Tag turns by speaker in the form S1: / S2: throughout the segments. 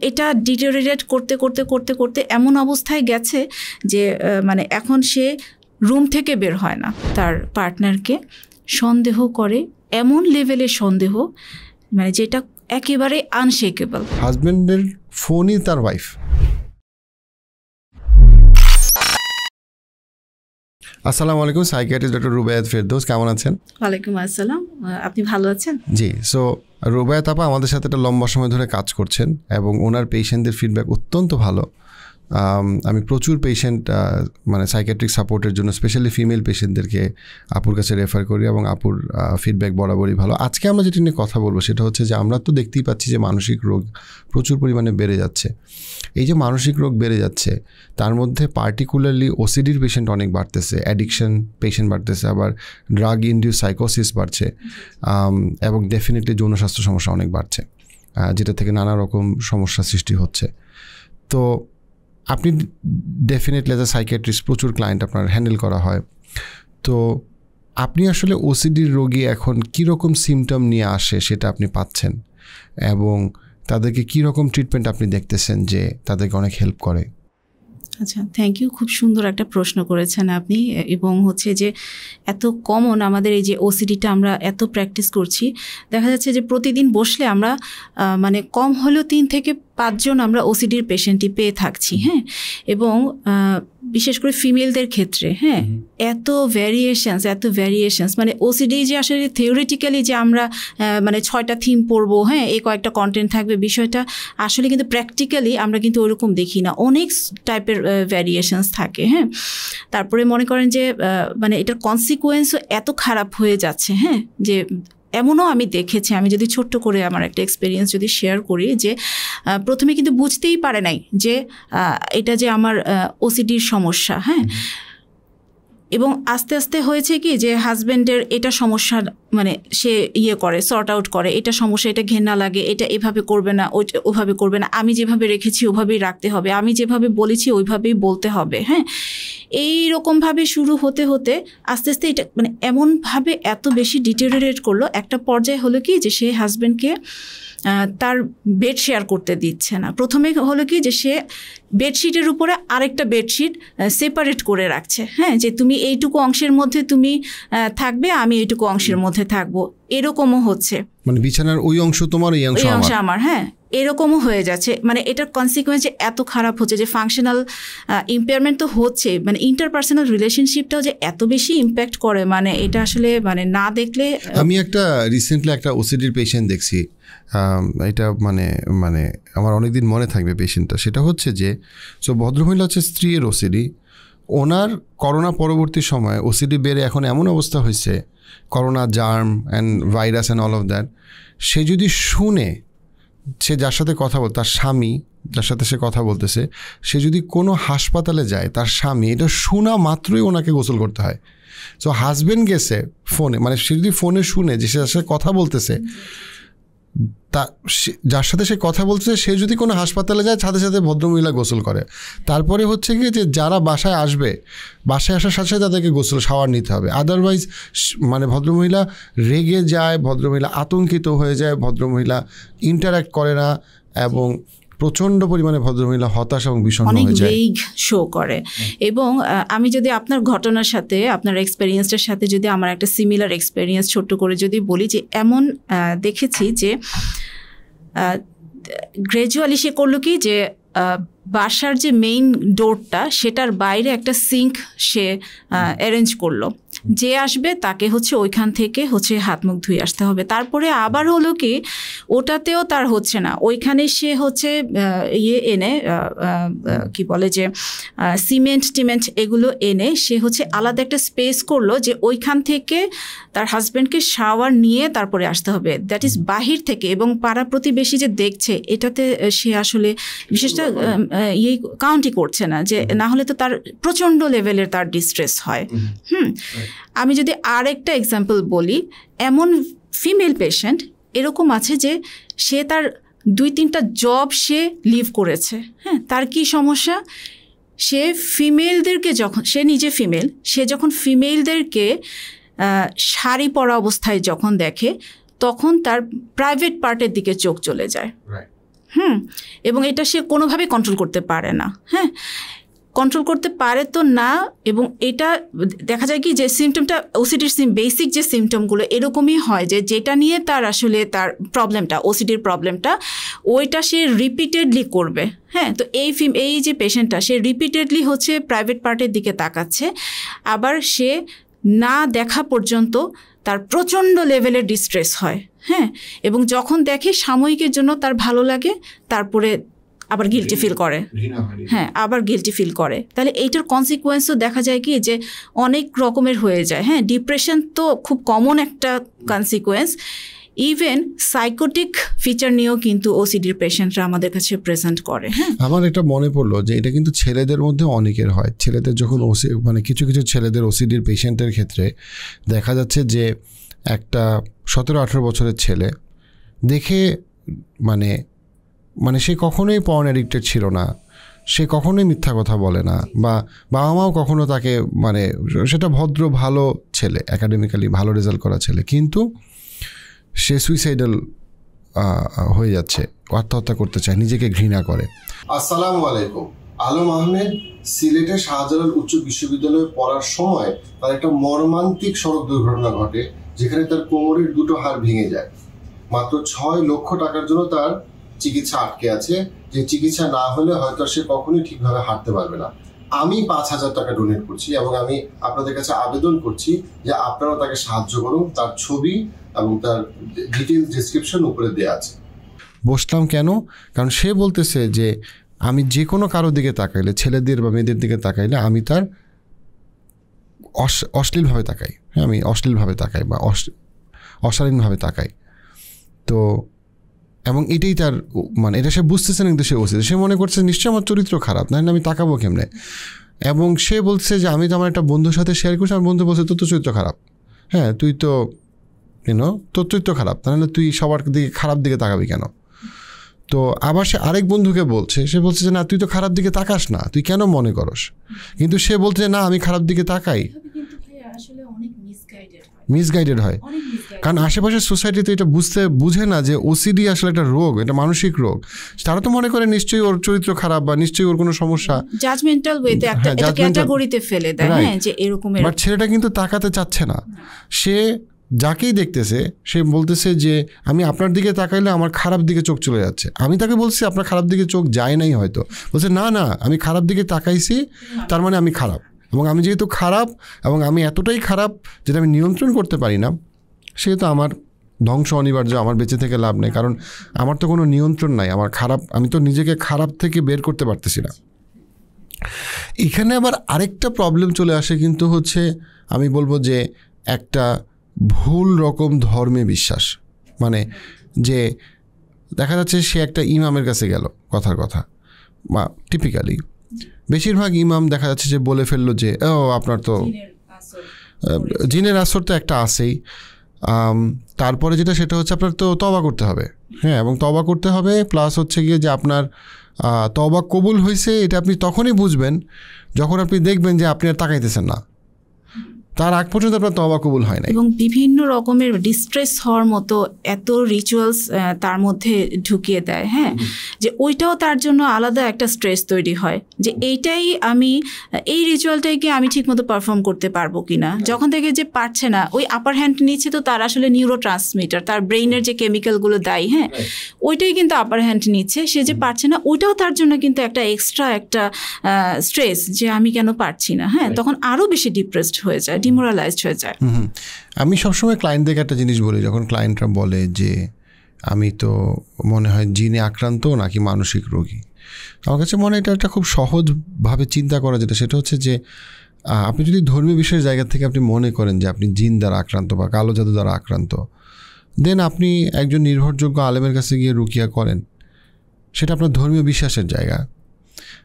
S1: এটা ডিটোরিয়েট করতে করতে করতে করতে এমন অবস্থায় গেছে যে মানে এখন সে রুম থেকে বের হয় না। তার পার্টনারকে সন্দেহ করে, এমন লেভেলের সন্দেহ মানে যেটা একেবারে আনশেকেবল
S2: হাজবেন্ডের ফোনই তার ওয়াইফ আসসালামু আলাইকুম সাইকিয়াট্রিস্ট ডক্টর রুবায়াত ফেরদৌস কেমন আছেন?
S1: ওয়ালাইকুম আসসালাম। আপনি ভালো আছেন?
S2: জি সো রুবায়াত আপা আমাদের সাথে একটা লম্বা সময় ধরে কাজ করছেন এবং ওনার পেশেন্টদের ফিডব্যাক অত্যন্ত ভালো। আমি প্রচুর পেশেন্ট মানে সাইকেট্রিক সাপোর্টের জন্য স্পেশালি ফিমেল পেশেন্টদেরকে আপুর কাছে রেফার করি এবং আপুর ফিডব্যাক বরাবরই ভালো। আজকে আমরা যেটা নিয়ে কথা বলব সেটা হচ্ছে যে, আমরা তো দেখতেই পাচ্ছি যে মানসিক রোগ প্রচুর পরিমাণে বেড়ে যাচ্ছে। এই যে মানসিক রোগ বেড়ে যাচ্ছে, তার মধ্যে পার্টিকুলারলি ওসিডির পেশেন্ট অনেক বাড়তেছে অ্যাডিকশন পেশেন্ট বাড়তেছে, আবার ড্রাগ ইন্ডিউস সাইকোসিস বাড়ছে এবং ডেফিনেটলি যৌন স্বাস্থ্য সমস্যা অনেক বাড়ছে যেটা থেকে নানা রকম সমস্যা সৃষ্টি হচ্ছে। তো আপনি ডেফিনেটলি অ্যাজ এ সাইকিয়াট্রিস্ট প্রচুর ক্লায়েন্ট আপনার হ্যান্ডেল করা হয়। তো আপনি আসলে ওসিডির রোগী এখন কীরকম সিমটম নিয়ে আসে সেটা আপনি পাচ্ছেন? এবং তাদেরকে কীরকম ট্রিটমেন্ট আপনি দেখতেছেন যে তাদেরকে অনেক হেল্প করে?
S1: আচ্ছা থ্যাংক ইউ খুব সুন্দর একটা প্রশ্ন করেছেন আপনি, এবং হচ্ছে যে এত কমন আমাদের এই যে ওসিডিটা আমরা এত প্র্যাকটিস করছি, দেখা যাচ্ছে যে প্রতিদিন বসলে আমরা মানে কম হলেও তিন থেকে পাঁচজন আমরা ওসিডির পেশেন্টই পেয়ে থাকছি হ্যাঁ? এবং বিশেষ করে ফিমেলদের ক্ষেত্রে হ্যাঁ এত ভ্যারিয়েশনস এত ভ্যারিয়েশনস মানে ওসিডি যে আসলে থিওরিটিক্যালি যে আমরা মানে ছয়টা থিম পড়ব হ্যাঁ এই কয়েকটা কন্টেন্ট থাকবে বিষয়টা আসলে কিন্তু প্র্যাকটিক্যালি আমরা কিন্তু ওরকম দেখি না। অনেক টাইপের ভ্যারিয়েশনস থাকে হ্যাঁ। তারপরে মনে করেন যে মানে এটার কনসিকুয়েন্সও এত খারাপ হয়ে যাচ্ছে হ্যাঁ যে এমনও আমি দেখেছি, আমি যদি ছোট্ট করে আমার একটা এক্সপিরিয়েন্স যদি শেয়ার করি যে প্রথমে কিন্তু বুঝতেই পারে নাই যে এটা যে আমার ওসিডির সমস্যা হ্যাঁ? এবং আস্তে আস্তে হয়েছে কি যে হাজব্যান্ডের এটা সমস্যা মানে সে ইয়ে করে সর্ট আউট করে, এটা সমস্যা, এটা ঘেন্না লাগে, এটা এভাবে করবে না ওভাবে করবে না, আমি যেভাবে রেখেছি ওভাবেই রাখতে হবে, আমি যেভাবে বলেছি ওইভাবেই বলতে হবে হ্যাঁ? এই রকমভাবে শুরু হতে হতে আস্তে আস্তে এটা মানে এমনভাবে এত বেশি ডিটেরিয়েট করল, একটা পর্যায়ে হলো কি যে সে হাজব্যান্ডকে তার বেড শেয়ার করতে দিচ্ছে না। প্রথমে হলো কি যে সে বেডশিটের উপরে আরেকটা বেডশিট সেপারেট করে রাখছে। হ্যাঁ যে তুমি এইটুকু অংশের মধ্যে তুমি থাকবে আমি এইটুকু অংশের মধ্যে থাকব। এরকমও হচ্ছে।
S2: মানে বিছানার ওই অংশ তোমার এই অংশ
S1: আমার হ্যাঁ। এরকমও হয়ে যাচ্ছে। মানে এটার কনসিকুয়েন্স যে এত খারাপ হচ্ছে, যে ফাংশনাল ইম্পেয়ারমেন্ট তো হচ্ছে মানে ইন্টারপার্সোনাল রিলেশনশিপটাও যে এত বেশি ইম্প্যাক্ট করে মানে এটা আসলে মানে না দেখলে
S2: আমি একটা রিসেন্টলি একটা ওসিডির পেশেন্ট দেখছি। এটা মানে মানে আমার অনেকদিন মনে থাকবে পেশেন্টটা সেটা হচ্ছে যে সো ভদ্রমহিলা হচ্ছে স্ত্রীর ওসিডি ওনার করোনা পরবর্তী সময় ওসিডি বেড়ে এখন এমন অবস্থা হয়েছে, corona germ and virus and all of that সে যদি শুনে সে যার সাথে কথা বল, তার স্বামী যার সাথে সে কথা বলতেছে, সে যদি কোনো হাসপাতালে যায়, তার স্বামী, এটা শোনা মাত্রই ওনাকে গোসল করতে হয়। সো হাজব্যান্ড গেছে ফোনে মানে সে যদি ফোনে শুনে যে সে সাথে কথা বলতেছে তা যার সাথে সে কথা বলছে, সে যদি কোনো হাসপাতালে যায়, সাথে সাথে ভদ্রমহিলা গোসল করে। তারপরে হচ্ছে কি যে যারা বাসায় আসবে, বাসায় আসার সাথে সাথে তাদেরকে গোসল, শাওয়ার নিতে হবে। আদারওয়াইজ মানে ভদ্রমহিলা রেগে যায়, ভদ্রমহিলা আতঙ্কিত হয়ে যায়, ভদ্রমহিলা ইন্টারাক্ট করে না এবং প্রচণ্ড পরিমাণে ভদ্রমহিলা হতাশ এবং বিষণ্ণ হয়ে যায়।
S1: শো করে। এবং আমি যদি আপনার ঘটনার সাথে আপনার এক্সপেরিয়েন্সটার সাথে যদি আমার একটা সিমিলার এক্সপেরিয়েন্স ছোট্ট করে যদি বলি যে এমন দেখেছি যে গ্র্যাজুয়ালি সে করল কি যে বাসার যে মেইন ডোরটা সেটার বাইরে একটা সিঙ্ক সে অ্যারেঞ্জ করল। যে আসবে তাকে হচ্ছে ওইখান থেকে হচ্ছে হাত মুখ ধুয়ে আসতে হবে। তারপরে আবার হলো কি ওটাতেও তার হচ্ছে না। ওইখানে সে হচ্ছে ইয়ে এনে কি বলে যে সিমেন্ট টিমেন্ট এগুলো এনে সে হচ্ছে আলাদা একটা স্পেস করল যে ওইখান থেকে তার হাজব্যান্ডকে শাওয়ার নিয়ে তারপরে আসতে হবে। দ্যাট ইজ বাহির থেকে এবং পাড়া প্রতিবেশী যে দেখছে এটাতে সে আসলে বিশেষটা ইয়ে কাউন্টি করছে না যে না হলে তো তার প্রচণ্ড লেভেলের তার ডিস্ট্রেস হয়। হুম। আমি যদি আর একটা এক্সাম্পল বলি এমন ফিমেল পেশেন্ট এরকম আছে যে সে তার দুই তিনটা জব সে লিভ করেছে। হ্যাঁ তার কি সমস্যা? সে ফিমেলদেরকে যখন সে নিজে ফিমেল সে যখন ফিমেলদেরকে শাড়ি পরা অবস্থায় যখন দেখে তখন তার প্রাইভেট পার্টের দিকে চোখ চলে যায়। হুম এবং এটা সে কোনোভাবেই কন্ট্রোল করতে পারে না। হ্যাঁ কন্ট্রোল করতে পারে তো না, এবং এটা দেখা যায় কি যে সিমটমটা ওসিডির বেসিক যে সিমটমগুলো এরকমই হয় যে যেটা নিয়ে তার আসলে তার প্রবলেমটা ওসিডির প্রবলেমটা ওইটা সে রিপিটেডলি করবে। হ্যাঁ তো এই ফিম এই যে পেশেন্টটা সে রিপিটেডলি হচ্ছে প্রাইভেট পার্টের দিকে তাকাচ্ছে, আবার সে না দেখা পর্যন্ত তার প্রচণ্ড লেভেলের ডিস্ট্রেস হয়। হ্যাঁ এবং যখন দেখে সাময়িকের জন্য তার ভালো লাগে, তারপরে আবার গিলটি ফিল করে। হ্যাঁ আবার গিলটি ফিল করে। তাহলে এইটার কনসিকুয়েন্সও দেখা যায় কি যে অনেক রকমের হয়ে যায়। হ্যাঁ ডিপ্রেশন তো খুব কমন একটা কনসিকুয়েন্স ইভেন সাইকোটিক ফিচার নিয়েও কিন্তু ওসিডির পেশেন্টরা আমাদের কাছে প্রেজেন্ট করে হ্যাঁ।
S2: আমার এটা মনে পড়ল যে এটা কিন্তু ছেলেদের মধ্যে অনেকের হয়। ছেলেদের যখন ওসি মানে কিছু কিছু ছেলেদের ওসিডির পেশেন্টের ক্ষেত্রে দেখা যাচ্ছে যে একটা সতেরো আঠেরো বছরের ছেলে দেখে মানে মানে সে কখনোই পর্ন অ্যাডিক্টেড ছিল না। সে কখনোই মিথ্যা কথা বলে না। বা বাবা মাও কখনো তাকে মানে সেটা ভদ্র, ভালো ছেলে একাডেমিক্যালি ভালো রেজাল্ট করা ছেলে। কিন্তু সে সুইসাইডাল হয়ে যাচ্ছে, আত্মহত্যা করতে চায়, নিজেকে ঘৃণা করে। আসসালামু আলাইকুম। আলম আহমেদ সিলেটের শাহজালাল উচ্চ বিশ্ববিদ্যালয়ে পড়ার সময় তার একটা মর্মান্তিক সড়ক দুর্ঘটনা ঘটে, যেখানে তার কোমরের দুটো হাড় ভেঙে যায়। মাত্র ছয় লক্ষ টাকার জন্য তার চিকিৎসা আটকে আছে। যে চিকিৎসা না হলে হয়তো সে কখনোই ঠিকভাবে হাঁটতে পারবে না। আমি পাঁচ হাজার টাকা ডোনেট করছি এবং আমি আপনাদের কাছে আবেদন করছি যে আপনারাও তাকে সাহায্য করুন। তার ছবি এবং তার ডিটেল ডিসক্রিপশন উপরে দেওয়া আছে। বসলাম কেন? কারণ সে বলতেছে যে আমি যে কোনো কারোর দিকে তাকাইলে, ছেলেদের বা মেয়েদের দিকে তাকাইলে আমি তার অশ্লীলভাবে তাকাই। হ্যাঁ আমি অশ্লীলভাবে তাকাই বা অশালীনভাবে তাকাই। তো এবং এটাই তার মানে এটা সে বুঝতেছে না কিন্তু সে বলছে সে মনে করছে, নিশ্চয়ই আমার চরিত্র খারাপ না আমি তাকাবো কেমনে? এবং সে বলছে যে, আমি তো আমার একটা বন্ধুর সাথে শেয়ার করছি, আমার বন্ধু বলছে, তোর তো চরিত্র খারাপ। হ্যাঁ তুই তো ইউনো তোর চরিত্র খারাপ, তাহলে তুই সবার দিকে, খারাপ দিকে তাকাবি কেন? তো আবার সে আরেক বন্ধুকে বলছে, সে বলছে যে, না, তুই তো খারাপ দিকে তাকাস না, তুই কেন মনে করস? কিন্তু সে বলছে না, আমি খারাপ দিকে তাকাই। মিসগাইডেড হয়। কারণ আশেপাশের সোসাইটিতে এটা বুঝতে বুঝে না যে ওসিডি আসলে একটা রোগ এটা মানসিক রোগ। তারা তো মনে করে নিশ্চয়ই ওর চরিত্র খারাপ বা নিশ্চয়ই ওর কোনো সমস্যা।
S1: জাজমেন্টাল ওয়েতে একটা ক্যাটাগরিতে ফেলে দেয় হ্যাঁ যে এরকম
S2: বাট ছেলেটা কিন্তু তাকাতে চাচ্ছে না। সে যাকেই দেখতেছে সে বলতেছে যে আমি আপনার দিকে তাকাইলে আমার খারাপ দিকে চোখ চলে যাচ্ছে। আমি তাকে বলছি আপনার খারাপ দিকে চোখ যায় নাই হয়তো। বলছে না না আমি খারাপ দিকে তাকাইছি তার মানে আমি খারাপ। এবং আমি যেহেতু খারাপ এবং আমি এতটাই খারাপ যেটা আমি নিয়ন্ত্রণ করতে পারি না, সেহেতু আমার ধ্বংস অনিবার্য, আমার বেঁচে থেকে লাভ নেই। কারণ আমার তো কোনো নিয়ন্ত্রণ নাই, আমার খারাপ, আমি তো নিজেকে খারাপ থেকে বের করতে পারতেছি না। এখানে আবার আরেকটা প্রবলেম চলে আসে কিন্তু হচ্ছে, আমি বলব যে একটা ভুল রকম ধর্মে বিশ্বাস। মানে যে দেখা যাচ্ছে সে একটা ইমামের কাছে গেল, কথার কথা। বা টিপিক্যালি বেশিরভাগ ইমাম দেখা যাচ্ছে যে বলে ফেলল যে ও আপনার তো জিনের আসর তো একটা আছেই। তারপরে যেটা সেটা হচ্ছে আপনার তো তবা করতে হবে। হ্যাঁ এবং তবা করতে হবে প্লাস হচ্ছে গিয়ে যে আপনার তবা কবুল হয়েছে এটা আপনি তখনই বুঝবেন যখন আপনি দেখবেন যে আপনি আর তাকাইতেছেন না। তার আগ পর্যন্ত আপনার তবা কবুল হয় না
S1: এবং বিভিন্ন রকমের ডিস্ট্রেস হওয়ার মতো এত রিচুয়ালস তার মধ্যে ঢুকিয়ে দেয় হ্যাঁ? যে ওইটাও তার জন্য আলাদা একটা স্ট্রেস তৈরি হয়। যে এইটাই আমি এই রিচুয়ালটাকে আমি ঠিকমতো পারফর্ম করতে পারব কি না যখন থেকে যে পারছে না ওই আপার হ্যান্ড নিচ্ছে তো তার আসলে নিউরো ট্রান্সমিটার তার ব্রেইনের যে কেমিক্যালগুলো দেয় হ্যাঁ? ওইটাই কিন্তু আপার হ্যান্ড নিচ্ছে সে যে পারছে না ওইটাও তার জন্য কিন্তু একটা এক্সট্রা একটা স্ট্রেস যে আমি কেন পারছি না হ্যাঁ? তখন আরও বেশি ডিপ্রেসড হয়ে যায়। ডিমোরালাইজড হয়ে যায়।
S2: আমি সবসময় ক্লায়েন্টদেরকে একটা জিনিস বলি, যখন ক্লায়েন্টরা বলে যে, আমি তো মনে হয় জিনে আক্রান্ত নাকি মানসিক রোগী? আমার কাছে মনে এটা একটা খুব সহজভাবে চিন্তা করা যেটা, সেটা হচ্ছে যে আপনি যদি ধর্মীয় বিষয়ের জায়গা থেকে আপনি মনে করেন যে, আপনি জিন দ্বারা আক্রান্ত বা কালো জাদু দ্বারা আক্রান্ত দেন আপনি একজন নির্ভরযোগ্য আলেমের কাছে গিয়ে রুকিয়া করেন, সেটা আপনার ধর্মীয় বিশ্বাসের জায়গা।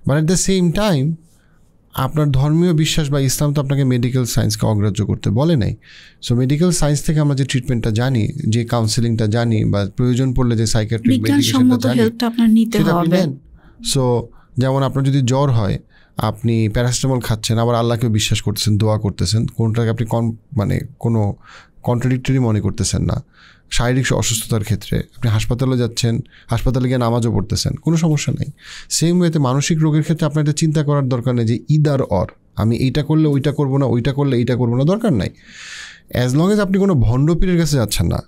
S2: But at the same time আপনার ধর্মীয় বিশ্বাস বা ইসলাম তো আপনাকে মেডিকেল সায়েন্সকে অগ্রাহ্য করতে বলে নাই। সো মেডিকেল সায়েন্স থেকে আমরা যে ট্রিটমেন্টটা জানি যে কাউন্সিলিংটা জানি বা প্রয়োজন পড়লে যে সাইকিয়াট্রিক মেডিকেশনটা জানি সেটা আপনি নেন। সো যেমন আপনার যদি জ্বর হয় আপনি প্যারাসিটামল খাচ্ছেন আবার আল্লাহকে বিশ্বাস করতেছেন দোয়া করতেছেন কোনটাকে আপনি কন মানে কোনো কন্ট্রাডিক্টরি মনে করতেছেন না। শারীরিক অসুস্থতার ক্ষেত্রে আপনি হাসপাতালে যাচ্ছেন, হাসপাতালে গিয়ে নামাজও পড়তেছেন, কোনো সমস্যা নেই। সেম ওয়েতে মানসিক রোগের ক্ষেত্রে আপনার এটা চিন্তা করার দরকার নেই যে ইদার অর আমি এইটা করলে ওইটা করব না, ওইটা করলে এইটা করব না, দরকার নাই। অ্যাজ লং এজ আপনি কোনো ভণ্ড পীরের কাছে যাচ্ছেন না,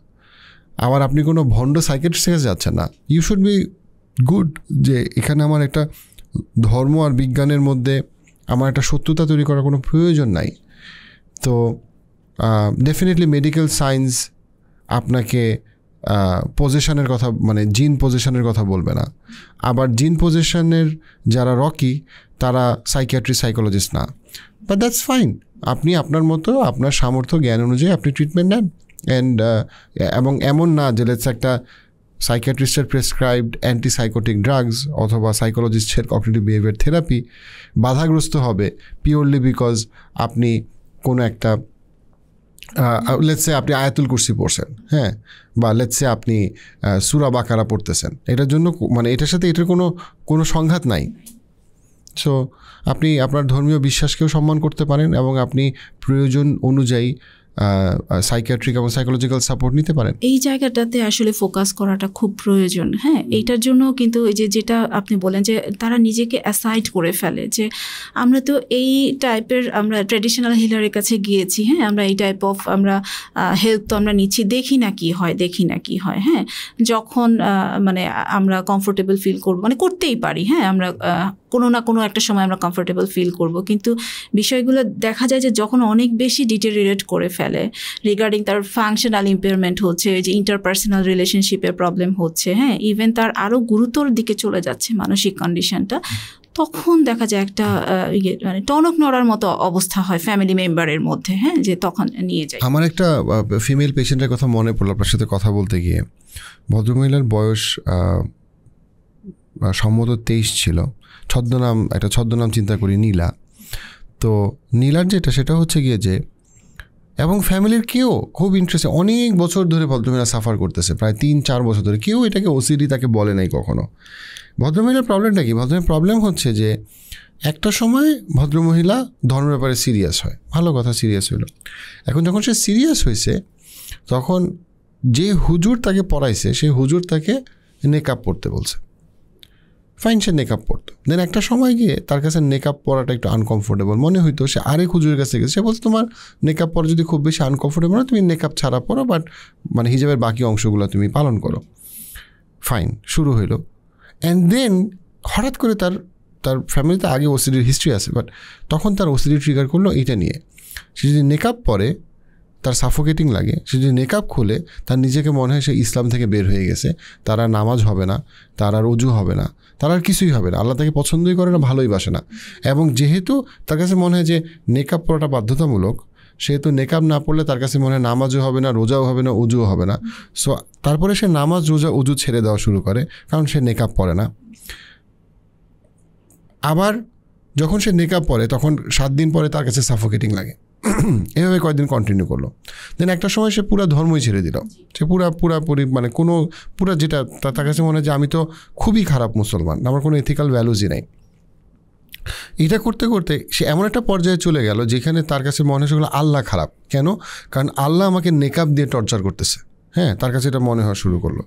S2: আবার আপনি কোনো ভণ্ড সাইকেট্রিস্টের কাছে যাচ্ছেন না ইউ শুড বি গুড যে এখানে আমার একটা ধর্ম আর বিজ্ঞানের মধ্যে আমার একটা সত্যতা তৈরি করার কোনো প্রয়োজন নাই। তো ডেফিনেটলি মেডিকেল সায়েন্স আপনাকে পজিশনের কথা মানে জিন পজিশনের কথা বলবে না। আবার জিন পজিশনের যারা রকি, তারা সাইকিয়াট্রি সাইকোলজিস্ট না। বাট দ্যাটস ফাইন আপনি আপনার মতো, আপনার সামর্থ্য, জ্ঞান অনুযায়ী আপনি ট্রিটমেন্ট নেন। অ্যান্ড এবং এমন না যে লেটস একটা সাইকিয়াট্রিস্টের প্রেসক্রাইবড অ্যান্টিসাইকোটিক ড্রাগস অথবা সাইকোলজিস্টের কগনিটিভ বিহেভিয়ার থেরাপি বাধাগ্রস্ত হবে পিওরলি বিকজ আপনি কোনো একটা লেটসে আপনি আয়াতুল কুরসি পড়ছেন হ্যাঁ? বা লেটসে আপনি সুরা বাকারা পড়তেছেন। এটার জন্য মানে এটার সাথে এটার কোনো কোনো সংঘাত নাই। সো আপনি আপনার ধর্মীয় বিশ্বাসকেও সম্মান করতে পারেন এবং আপনি প্রয়োজন অনুযায়ী সাইকিয়াট্রিক এবং সাইকোলজিক্যাল সাপোর্ট নিতে পারেন।
S1: এই জায়গাটাতে আসলে ফোকাস করাটা খুব প্রয়োজন হ্যাঁ? এইটার জন্য কিন্তু এই যে যেটা আপনি বলেন যে তারা নিজেকে অ্যাসাইড করে ফেলে যে আমরা তো এই টাইপের আমরা ট্র্যাডিশনাল হিলারের কাছে গিয়েছি হ্যাঁ? আমরা এই টাইপ অফ আমরা হেল্প তো আমরা নিচ্ছি, দেখি না কি হয়, দেখি না কি হয় হ্যাঁ? যখন মানে আমরা কমফোর্টেবল ফিল করব মানে করতেই পারি হ্যাঁ? আমরা কোনো না কোনো একটা সময় আমরা কমফোর্টেবল ফিল করব। কিন্তু বিষয়গুলো দেখা যায় যে যখন অনেক বেশি ডিটেরিয়েট করে ফেলে রিগার্ডিং তার ফাংশনাল ইম্পেয়ারমেন্ট হচ্ছে যে ইন্টারপার্সোনাল রিলেশনশিপের প্রবলেম হচ্ছে হ্যাঁ ইভেন তার আরও গুরুতর দিকে চলে যাচ্ছে মানসিক কন্ডিশনটা তখন দেখা যায় একটা ইয়ে মানে টনক নড়ার মতো অবস্থা হয় ফ্যামিলি মেম্বারের মধ্যে হ্যাঁ যে তখন নিয়ে যায়।
S2: আমার একটা ফিমেল পেশেন্টের কথা মনে পড়ল আপনার সাথে কথা বলতে গিয়ে। ভদ্রমহিলার বয়স সম্মত তেইশ ছিল। ছদ্মনাম, একটা ছদ্মনাম চিন্তা করি, নীলা। তো নীলার যেটা, সেটা হচ্ছে গিয়ে যে, এবং ফ্যামিলির কেউ খুব ইন্টারেস্ট অনেক বছর ধরে ভদ্রমহিলা সাফার করতেছে, প্রায় তিন, চার বছর ধরে। কেউ এটাকে ওসিডি তাকে বলে নাই কখনো। ভদ্রমহিলার প্রবলেমটা কি? ভদ্রমহিলার প্রবলেম হচ্ছে যে, একটা সময় ভদ্রমহিলা ধর্ম ব্যাপারে সিরিয়াস হয়। ভালো কথা সিরিয়াস হইল। এখন যখন সে সিরিয়াস হয়েছে তখন যে হুজুর তাকে পড়াইছে সেই হুজুর তাকে নেকআপ পড়তে বলছে। ফাইন সে নেকআপ পরতো। দেন একটা সময় গিয়ে তার কাছে নেকআপ পরাটা একটু আনকমফোর্টেবল মনে হইতো সে আরেক হুজুরের কাছে গেছে। সে বলছে তোমার নেকআপ পরা যদি খুব বেশি আনকমফোর্টেবল হয়, তুমি নেকআপ ছাড়া পরো বাট মানে হিজাবের বাকি অংশগুলো তুমি পালন করো। ফাইন শুরু হইল। অ্যান্ড দেন হঠাৎ করে তার তার ফ্যামিলিতে আগে ওসিডির হিস্ট্রি আছে বাট তখন তার ওসিডি ট্রিগার করল এইটা নিয়ে। সে যদি নেকআপ পরে তার সাফোকেটিং লাগে, সে যদি নেকআপ খুলে, তার নিজেকে মনে হয় সে ইসলাম থেকে বের হয়ে গেছে, তার আর নামাজ হবে না, তার আর অজু হবে না, তার আর কিছুই হবে না, আল্লাহ তাকে পছন্দই করে না, ভালোই বাসে না। এবং যেহেতু তার কাছে মনে হয় যে নেকআপ পড়াটা বাধ্যতামূলক, সেহেতু নেকাব না পড়লে তার কাছে মনে হয় নামাজও হবে না, রোজাও হবে না উজুও হবে না। সো তারপরে সে নামাজ, রোজা উজু ছেড়ে দেওয়া শুরু করে, কারণ সে নেকাব পরে না। আবার যখন সে নেকাব পরে তখন সাত দিন পরে তার কাছে সাফোকেটিং লাগে। এভাবে কয়েকদিন কন্টিনিউ করল। দেন একটা সময় সে পুরো ধর্মই ছেড়ে দিল। সে পুরা পুরাপুরি মানে কোনো, পুরা যেটা তার কাছে মনে হয় যে আমি তো খুবই খারাপ মুসলমান, আমার কোনো এথিক্যাল ভ্যালুজই নাই। এটা করতে করতে সে এমন একটা পর্যায়ে চলে গেল যেখানে তার কাছে মনে হচ্ছে আল্লাহ খারাপ। কেন? কারণ আল্লাহ আমাকে নেকাব দিয়ে টর্চার করতেছে। হ্যাঁ তার কাছে এটা মনে হওয়া শুরু করল।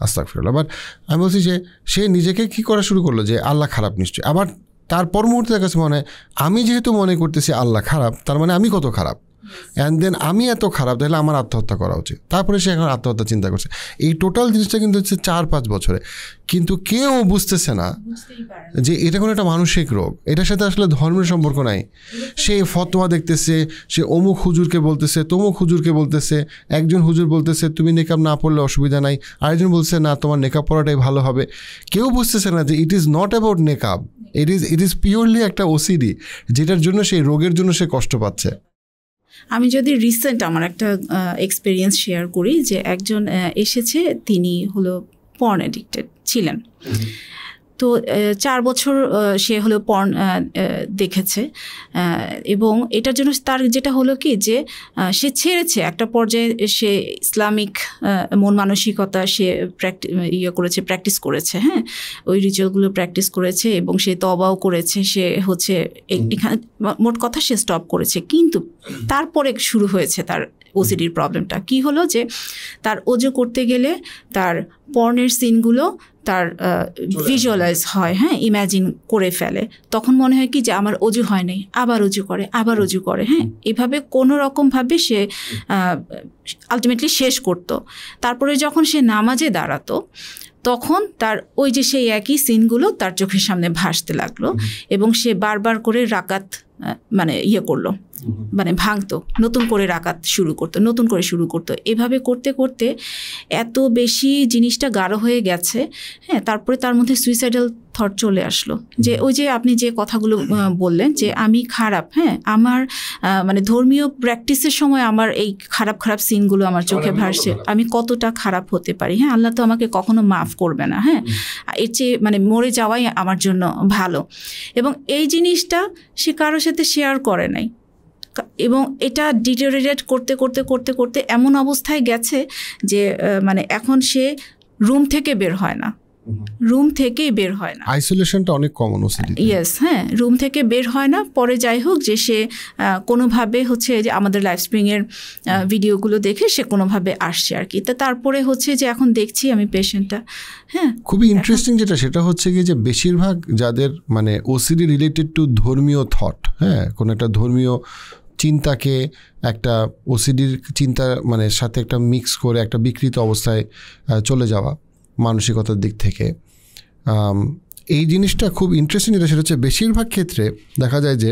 S2: আস্তাক ফিরল বাট আমি বলছি যে সে নিজেকে কী করা শুরু করল যে আল্লাহ খারাপ নিশ্চয়ই। আবার তারপর মুহূর্তে কাছে মনে আমি যেহেতু মনে করতেছি আল্লাহ খারাপ, তার মানে আমি কত খারাপ? অ্যান্ড দেন আমি এত খারাপ তাহলে আমার আত্মহত্যা করা উচিত। তারপরে সে এখন আত্মহত্যা চিন্তা করছে। এই টোটাল জিনিসটা কিন্তু হচ্ছে চার পাঁচ বছরে। কিন্তু কেউ বুঝতেছে না যে এটা কোনো একটা মানসিক রোগ। এটার সাথে আসলে ধর্মের সম্পর্ক নাই। সে ফতোয়া দেখতেছে সে অমুক হুজুরকে বলতেছে তমুক হুজুরকে বলতেছে একজন হুজুর বলতেছে তুমি নেকাব না পড়লে অসুবিধা নাই। আরেকজন বলছে না তোমার নেকাব পড়াটাই ভালো হবে। কেউ বুঝতেছে না যে ইট ইজ নট অ্যাবাউট নেকাব। It is it is purely একটা ওসিডি যেটার জন্য সেই রোগের জন্য সে কষ্ট পাচ্ছে।
S1: আমি যদি রিসেন্ট আমার একটা এক্সপিরিয়েন্স শেয়ার করি যে একজন এসেছে, তিনি হলো পর্ন অ্যাডিক্টেড ছিলেন। তো চার বছর সে হলো পর্ন দেখেছে। এবং এটার জন্য তার যেটা হলো কি যে সে ছেড়েছে। একটা পর্যায়ে সে ইসলামিক মন মানসিকতা সে প্র্যাকটি ইয়ে করেছে প্র্যাকটিস করেছে হ্যাঁ? ওই রিচুয়ালগুলো প্র্যাকটিস করেছে এবং সে তবাও করেছে। সে হচ্ছে এখানে মোট কথা সে স্টপ করেছে। কিন্তু তারপরে শুরু হয়েছে তার ওসিডির প্রবলেমটা। কি হলো যে তার ওজো করতে গেলে তার পর্নের সিনগুলো তার ভিজুয়ালাইজ হয় হ্যাঁ? ইম্যাজিন করে ফেলে। তখন মনে হয় কি যে আমার অজু হয় নাই আবার অজু করে আবার অজু করে হ্যাঁ? এভাবে কোনো রকমভাবে সে আলটিমেটলি শেষ করতো। তারপরে যখন সে নামাজে দাঁড়াতো তখন তার ওই যে সেই একই সিনগুলো তার চোখের সামনে ভাসতে লাগল এবং সে বারবার করে রাকাত মানে ইয়ে করল। মানে ভাঙতো, নতুন করে রাখাত শুরু করতো, নতুন করে শুরু করতো। এভাবে করতে করতে এত বেশি জিনিসটা গাঢ় হয়ে গেছে হ্যাঁ তারপরে তার মধ্যে সুইসাইডাল থট চলে আসলো। যে ওই যে আপনি যে কথাগুলো বললেন যে আমি খারাপ হ্যাঁ আমার মানে ধর্মীয় প্র্যাকটিসের সময় আমার এই খারাপ খারাপ সিনগুলো আমার চোখে ভাসছে আমি কতটা খারাপ হতে পারি হ্যাঁ আল্লাহ তো আমাকে কখনো মাফ করবে না হ্যাঁ। এর চেয়ে মানে মরে যাওয়াই আমার জন্য ভালো। এবং এই জিনিসটা সে কারোর সাথে শেয়ার করে নাই। এবং এটা ডিটোরিয়েট করতে করতে করতে করতে এমন অবস্থায় গেছে যে মানে এখন সে রুম থেকে বের হয় না। রুম থেকেই বের হয় না।
S2: আইসোলেশনটা অনেক কমন
S1: ইয়েস হ্যাঁ রুম থেকে বের হয় না। পরে যাই হোক যে সে কোনোভাবে হচ্ছে যে আমাদের লাইফ স্প্রিংয়ের ভিডিওগুলো দেখে সে কোনোভাবে আসছে আর কি। তা তারপরে হচ্ছে যে এখন দেখছি আমি পেশেন্টটা হ্যাঁ।
S2: খুবই ইন্টারেস্টিং যেটা সেটা হচ্ছে কি যে বেশিরভাগ যাদের মানে ওসিডি রিলেটেড টু ধর্মীয় থট হ্যাঁ কোনো একটা ধর্মীয় চিন্তাকে একটা ওসিডির চিন্তা মানে সাথে একটা মিক্স করে একটা বিকৃত অবস্থায় চলে যাওয়া। মানসিকতার দিক থেকে। এই জিনিসটা খুব ইন্টারেস্টিং যেটা, সেটা হচ্ছে বেশিরভাগ ক্ষেত্রে দেখা যায় যে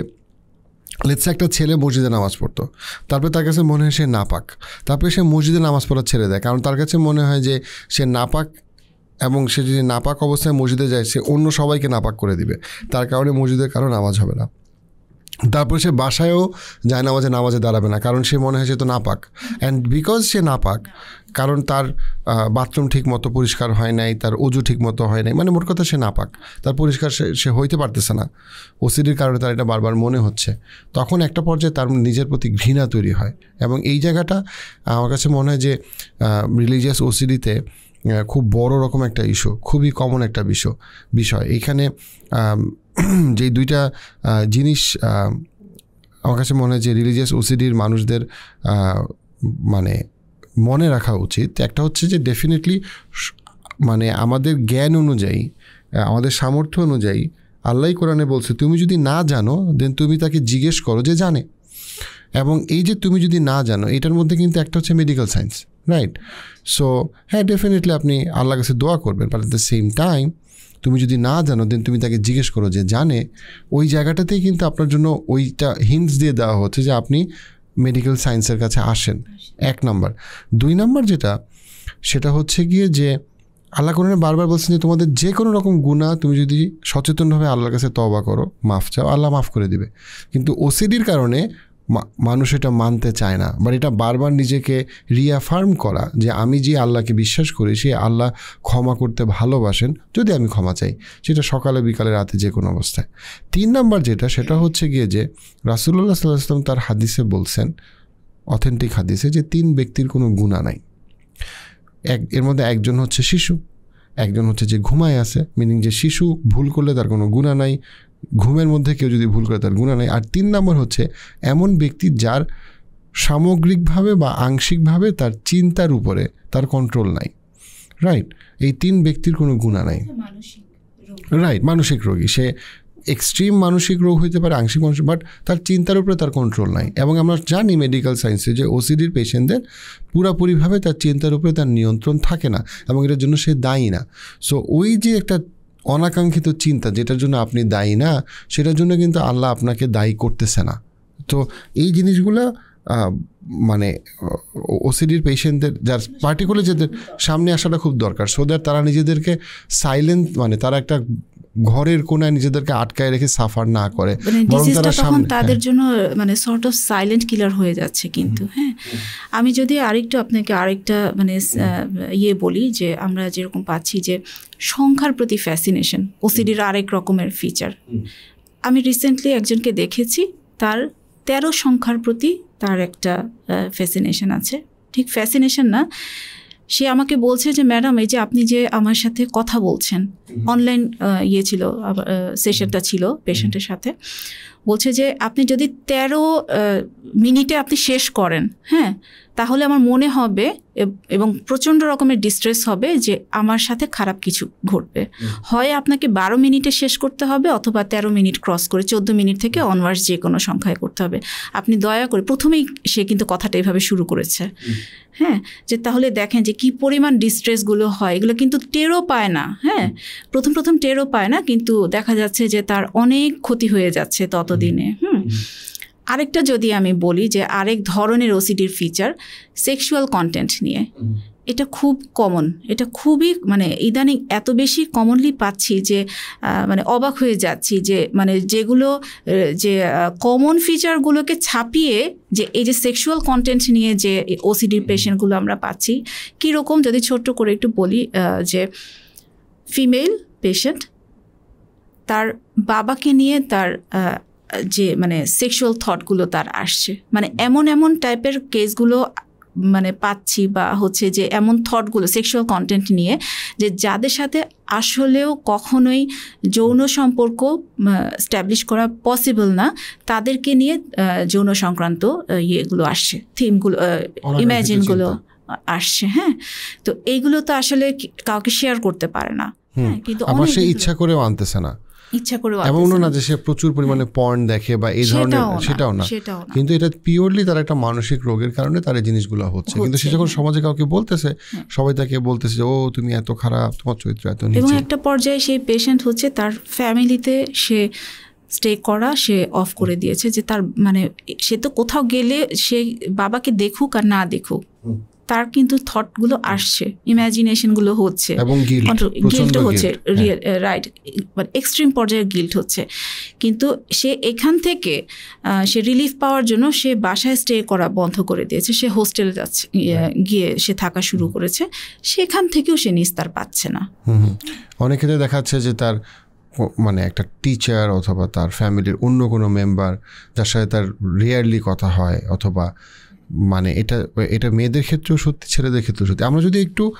S2: লেটসে একটা ছেলে মসজিদে নামাজ পড়তো, তারপরে তার কাছে মনে হয় সে নাপাক, তারপরে সে মসজিদে নামাজ পড়া ছেড়ে দেয়, কারণ তার কাছে মনে হয় যে সে নাপাক এবং সে যদি নাপাক অবস্থায় মসজিদে যায়, সে অন্য সবাইকে নাপাক করে দিবে, তার কারণে মসজিদের কারও নামাজ হবে না। তারপরে সে বাসায়ও যায় নামাজে নামাজে দাঁড়াবে না, কারণ সে মনে হয় সে তো নাপাক। অ্যান্ড বিকজ সে নাপাক, কারণ তার বাথরুম ঠিক মতো পরিষ্কার হয় নাই, তার উজু ঠিক মতো হয় নাই মানে মোট কথা সে নাপাক। তার পরিষ্কার সে সে হইতে পারতেছে না। ওসিডির কারণে তার এটা বারবার মনে হচ্ছে। তখন একটা পর্যায়ে তার নিজের প্রতি ঘৃণা তৈরি হয় এবং এই জায়গাটা, আমার কাছে মনে হয় যে রিলিজিয়াস ওসিডিতে খুব বড় রকম একটা ইস্যু খুবই কমন একটা বিষয় বিষয়। এইখানে যেই দুইটা জিনিস আমার কাছে মনে হয় যে রিলিজিয়াস ওসিডির মানুষদের মানে মনে রাখা উচিত। একটা হচ্ছে যে ডেফিনেটলি মানে আমাদের জ্ঞান অনুযায়ী আমাদের সামর্থ্য অনুযায়ী আল্লাহ কোরআনে বলছে, তুমি যদি না জানো দেন তুমি তাকে জিজ্ঞেস করো যে জানে। এবং এই যে তুমি যদি না জানো, এটার মধ্যে কিন্তু একটা হচ্ছে মেডিকেল সায়েন্স রাইট সো হ্যাঁ ডেফিনেটলি আপনি আল্লাহ কাছে দোয়া করবেন but at the same time তুমি যদি না জানো দেন তুমি তাকে জিজ্ঞেস করো যে জানে ওই জায়গাটাতেই কিন্তু আপনার জন্য ওইটা হিন্টস দিয়ে দেওয়া হচ্ছে যে আপনি মেডিকেল সায়েন্সের কাছে আসেন। এক নাম্বার। দুই নাম্বার যেটা সেটা হচ্ছে গিয়ে যে আল্লাহ কোরআনে বারবার বলছেন যে তোমাদের যে কোনো রকম গুণা তুমি যদি সচেতনভাবে আল্লাহর কাছে তবা করো মাফ চাও আল্লাহ মাফ করে দিবে। কিন্তু ওসিডির কারণে মানুষ এটা মানতে চায় না। বাট এটা বারবার নিজেকে রিয়াফার্ম করা যে আমি যে আল্লাহকে বিশ্বাস করি, সে আল্লাহ ক্ষমা করতে ভালোবাসেন, যদি আমি ক্ষমা চাই। সেটা সকালে, বিকালে, রাতে যে কোনো অবস্থায়। তিন নাম্বার যেটা, সেটা হচ্ছে গিয়ে যে রাসুল্লাহ সাল্লাহ আসলাম তার হাদিসে বলছেন অথেন্টিক হাদিসে যে তিন ব্যক্তির কোনো গুণা নাই। এক, এর মধ্যে একজন হচ্ছে শিশু, একজন হচ্ছে যে ঘুমায় আছে মিনিং যে শিশু ভুল করলে তার কোনো গুণা নাই। ঘুমের মধ্যে কেউ যদি ভুল করে তার গুণা নেই। আর তিন নম্বর হচ্ছে এমন ব্যক্তি যার সামগ্রিকভাবে বা আংশিকভাবে তার চিন্তার উপরে তার কন্ট্রোল নাই। রাইট এই তিন ব্যক্তির কোনো গুণা নাই। রাইট মানসিক রোগী। সে এক্সট্রিম মানসিক রোগ হইতে পারে আংশিক মানসিক বাট তার চিন্তার উপরে তার কন্ট্রোল নাই। এবং আমরা জানি মেডিকেল সায়েন্সে যে ওসিডির পেশেন্টদের পুরাপুরিভাবে তার চিন্তার উপরে তার নিয়ন্ত্রণ থাকে না এবং এটার জন্য সে দায়ী না। সো ওই যে একটা অনাকাঙ্ক্ষিত চিন্তা যেটার জন্য আপনি দায়ী না, সেটার জন্য কিন্তু আল্লাহ আপনাকে দায়ী করতেছে না। তো এই জিনিসগুলো মানে ওসিডির পেশেন্টদের যার পার্টিকুলার যাদের সামনে আসাটা খুব দরকার সো দ্যাট তারা নিজেদেরকে সাইলেন্ট মানে তারা একটা ঘরের কোনায় নিজেদেরকে আটকায় রেখে সাফার না করে
S1: মানে
S2: বরং তারা
S1: তখন তাদের
S2: হ্যাঁ।
S1: জন্য মানে সর্ট অফ সাইলেন্ট কিলার হয়ে যাচ্ছে কিন্তু হ্যাঁ। আমি যদি আরেকটু আপনাকে আরেকটা মানে ইয়ে বলি যে আমরা যেরকম পাচ্ছি যে সংখ্যার প্রতি ফ্যাসিনেশন ওসিডির আরেক রকমের ফিচার আমি রিসেন্টলি একজনকে দেখেছি তার তেরো সংখ্যার প্রতি তার একটা ফ্যাসিনেশন আছে। ঠিক ফ্যাসিনেশন না সে আমাকে বলছে যে ম্যাডাম এই যে আপনি যে আমার সাথে কথা বলছেন অনলাইন ইয়ে ছিল সেশনটা ছিল পেশেন্টের সাথে বলছে যে আপনি যদি তেরো মিনিটে আপনি শেষ করেন হ্যাঁ তাহলে আমার মনে হবে এবং প্রচণ্ড রকমের ডিস্ট্রেস হবে যে আমার সাথে খারাপ কিছু ঘটবে। হয় আপনাকে বারো মিনিটে শেষ করতে হবে অথবা তেরো মিনিট ক্রস করে চোদ্দ মিনিট থেকে অনওয়ার্স যে কোনো সংখ্যায় করতে হবে। আপনি দয়া করে প্রথমেই সে কিন্তু কথাটা এভাবে শুরু করেছে। হ্যাঁ যে তাহলে দেখেন যে কি পরিমাণ ডিস্ট্রেসগুলো হয়। এগুলো কিন্তু টেরও পায় না হ্যাঁ। প্রথম প্রথম টেরও পায় না কিন্তু দেখা যাচ্ছে যে তার অনেক ক্ষতি হয়ে যাচ্ছে ততদিনে হুম। আরেকটা যদি আমি বলি যে আরেক ধরনের ওসিডির ফিচার সেক্সুয়াল কন্টেন্ট নিয়ে। এটা খুব কমন এটা খুবই মানে ইদানিং এত বেশি কমনলি পাচ্ছি যে মানে অবাক হয়ে যাচ্ছি যে মানে যেগুলো যে কমন ফিচারগুলোকে ছাপিয়ে যে এই যে সেক্সুয়াল কন্টেন্ট নিয়ে যে ওসিডির পেশেন্টগুলো আমরা পাচ্ছি কীরকম যদি ছোট্ট করে একটু বলি যে ফিমেল পেশেন্ট তার বাবাকে নিয়ে তার যে মানে সেক্সুয়াল থটগুলো তার আসছে। মানে এমন এমন টাইপের কেসগুলো মানে পাচ্ছি বা হচ্ছে যে এমন থটগুলো সেক্সুয়াল কন্টেন্ট নিয়ে যে যাদের সাথে আসলেও কখনোই যৌন সম্পর্ক স্ট্যাবলিশ করা পসিবল না তাদেরকে নিয়ে যৌন সংক্রান্ত ইয়েগুলো আসছে থিমগুলো ইমাজিনগুলো আসছে হ্যাঁ। তো এইগুলো তো আসলে কাউকে শেয়ার করতে পারে না। হ্যাঁ কিন্তু
S2: সে ইচ্ছা করেও আনতেছে না।
S1: ইচ্ছা করে
S2: এমনও না যে সে প্রচুর পরিমাণে পর্ন দেখে বা এই ধরনের সেটাও না। কিন্তু এটা পিওরলি তার একটা মানসিক রোগের কারণে তার এই জিনিসগুলো হচ্ছে। কিন্তু সে যখন
S1: হ্যাঁ।
S2: সমাজে কাউকে বলতেছে সবাই তাকে বলতেছে যে ও তুমি এত খারাপ তোমার চরিত্র এত
S1: এবং একটা পর্যায়ে সেই পেশেন্ট হচ্ছে তার ফ্যামিলিতে সে স্টে করা সে অফ করে দিয়েছে যে তার মানে সে তো কোথাও গেলে সে বাবাকে দেখুক আর না দেখুক। তার কিন্তু থটগুলো আসছে ইমাজিনেশনগুলো হচ্ছে
S2: এবং গিল্ট
S1: হচ্ছে
S2: guilt, হ্যাঁ।
S1: রাইট মানে এক্সট্রিম পর্যায়ে গিল্ট হচ্ছে। কিন্তু সে এখান থেকে সে রিলিফ পাওয়ার জন্য সে বাসায় স্টে করা বন্ধ করে দিয়েছে। সে হোস্টেলে যাচ্ছে ইয়ে, গিয়ে সে থাকা শুরু করেছে। সেখান থেকেও সে নিস্তার পাচ্ছে না।
S2: অনেক ক্ষেত্রে দেখা যাচ্ছে যে তার মানে একটা টিচার অথবা তার ফ্যামিলির অন্য কোনো মেম্বার যার সাথে তার রিয়ারলি কথা হয় অথবা মানে এটা এটা মেয়েদের ক্ষেত্রেও সত্যি, ছেলেদের ক্ষেত্রেও সত্যি। আমরা যদি একটু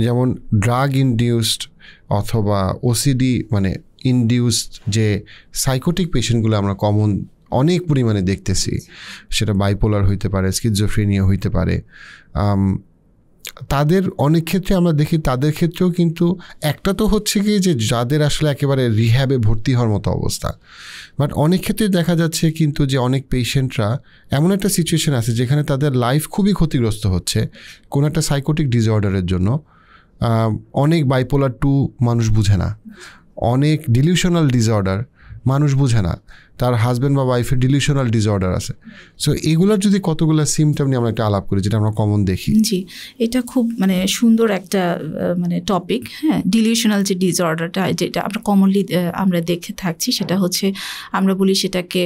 S2: যেমন ড্রাগ ইনডিউসড অথবা ওসিডি মানে ইনডিউসড যে সাইকোটিক পেশেন্টগুলো আমরা কমন অনেক পরিমাণে দেখতেছি, সেটা বাইপোলার হইতে পারে স্কিজোফ্রেনিয়া হইতে পারে তাদের অনেক ক্ষেত্রে আমরা দেখি, তাদের ক্ষেত্রেও কিন্তু একটা তো হচ্ছে কি যে যাদের আসলে একেবারে রিহ্যাবে ভর্তি হওয়ার মতো অবস্থা। বাট অনেক ক্ষেত্রে দেখা যাচ্ছে কিন্তু যে অনেক পেশেন্টরা এমন একটা সিচুয়েশন আছে যেখানে তাদের লাইফ খুবই ক্ষতিগ্রস্ত হচ্ছে কোনো একটা সাইকোটিক ডিসঅর্ডারের জন্য। অনেক বাইপোলার টু মানুষ বুঝে না। অনেক ডিলিউশনাল ডিসঅর্ডার মানুষ বুঝে না। তার হাজব্যান্ড বা ওয়াইফের ডিলিশনাল ডিসঅর্ডার আছে। সো এগুলোর যদি কতগুলো সিমটম নিয়ে আমরা একটা আলাপ করি, যেটা আমরা কমন দেখি।
S1: জি, এটা খুব মানে সুন্দর একটা মানে টপিক হ্যাঁ? ডিলিশনাল যে ডিসঅর্ডারটা যেটা আমরা কমনলি আমরা দেখে থাকছি, সেটা হচ্ছে আমরা বলি সেটাকে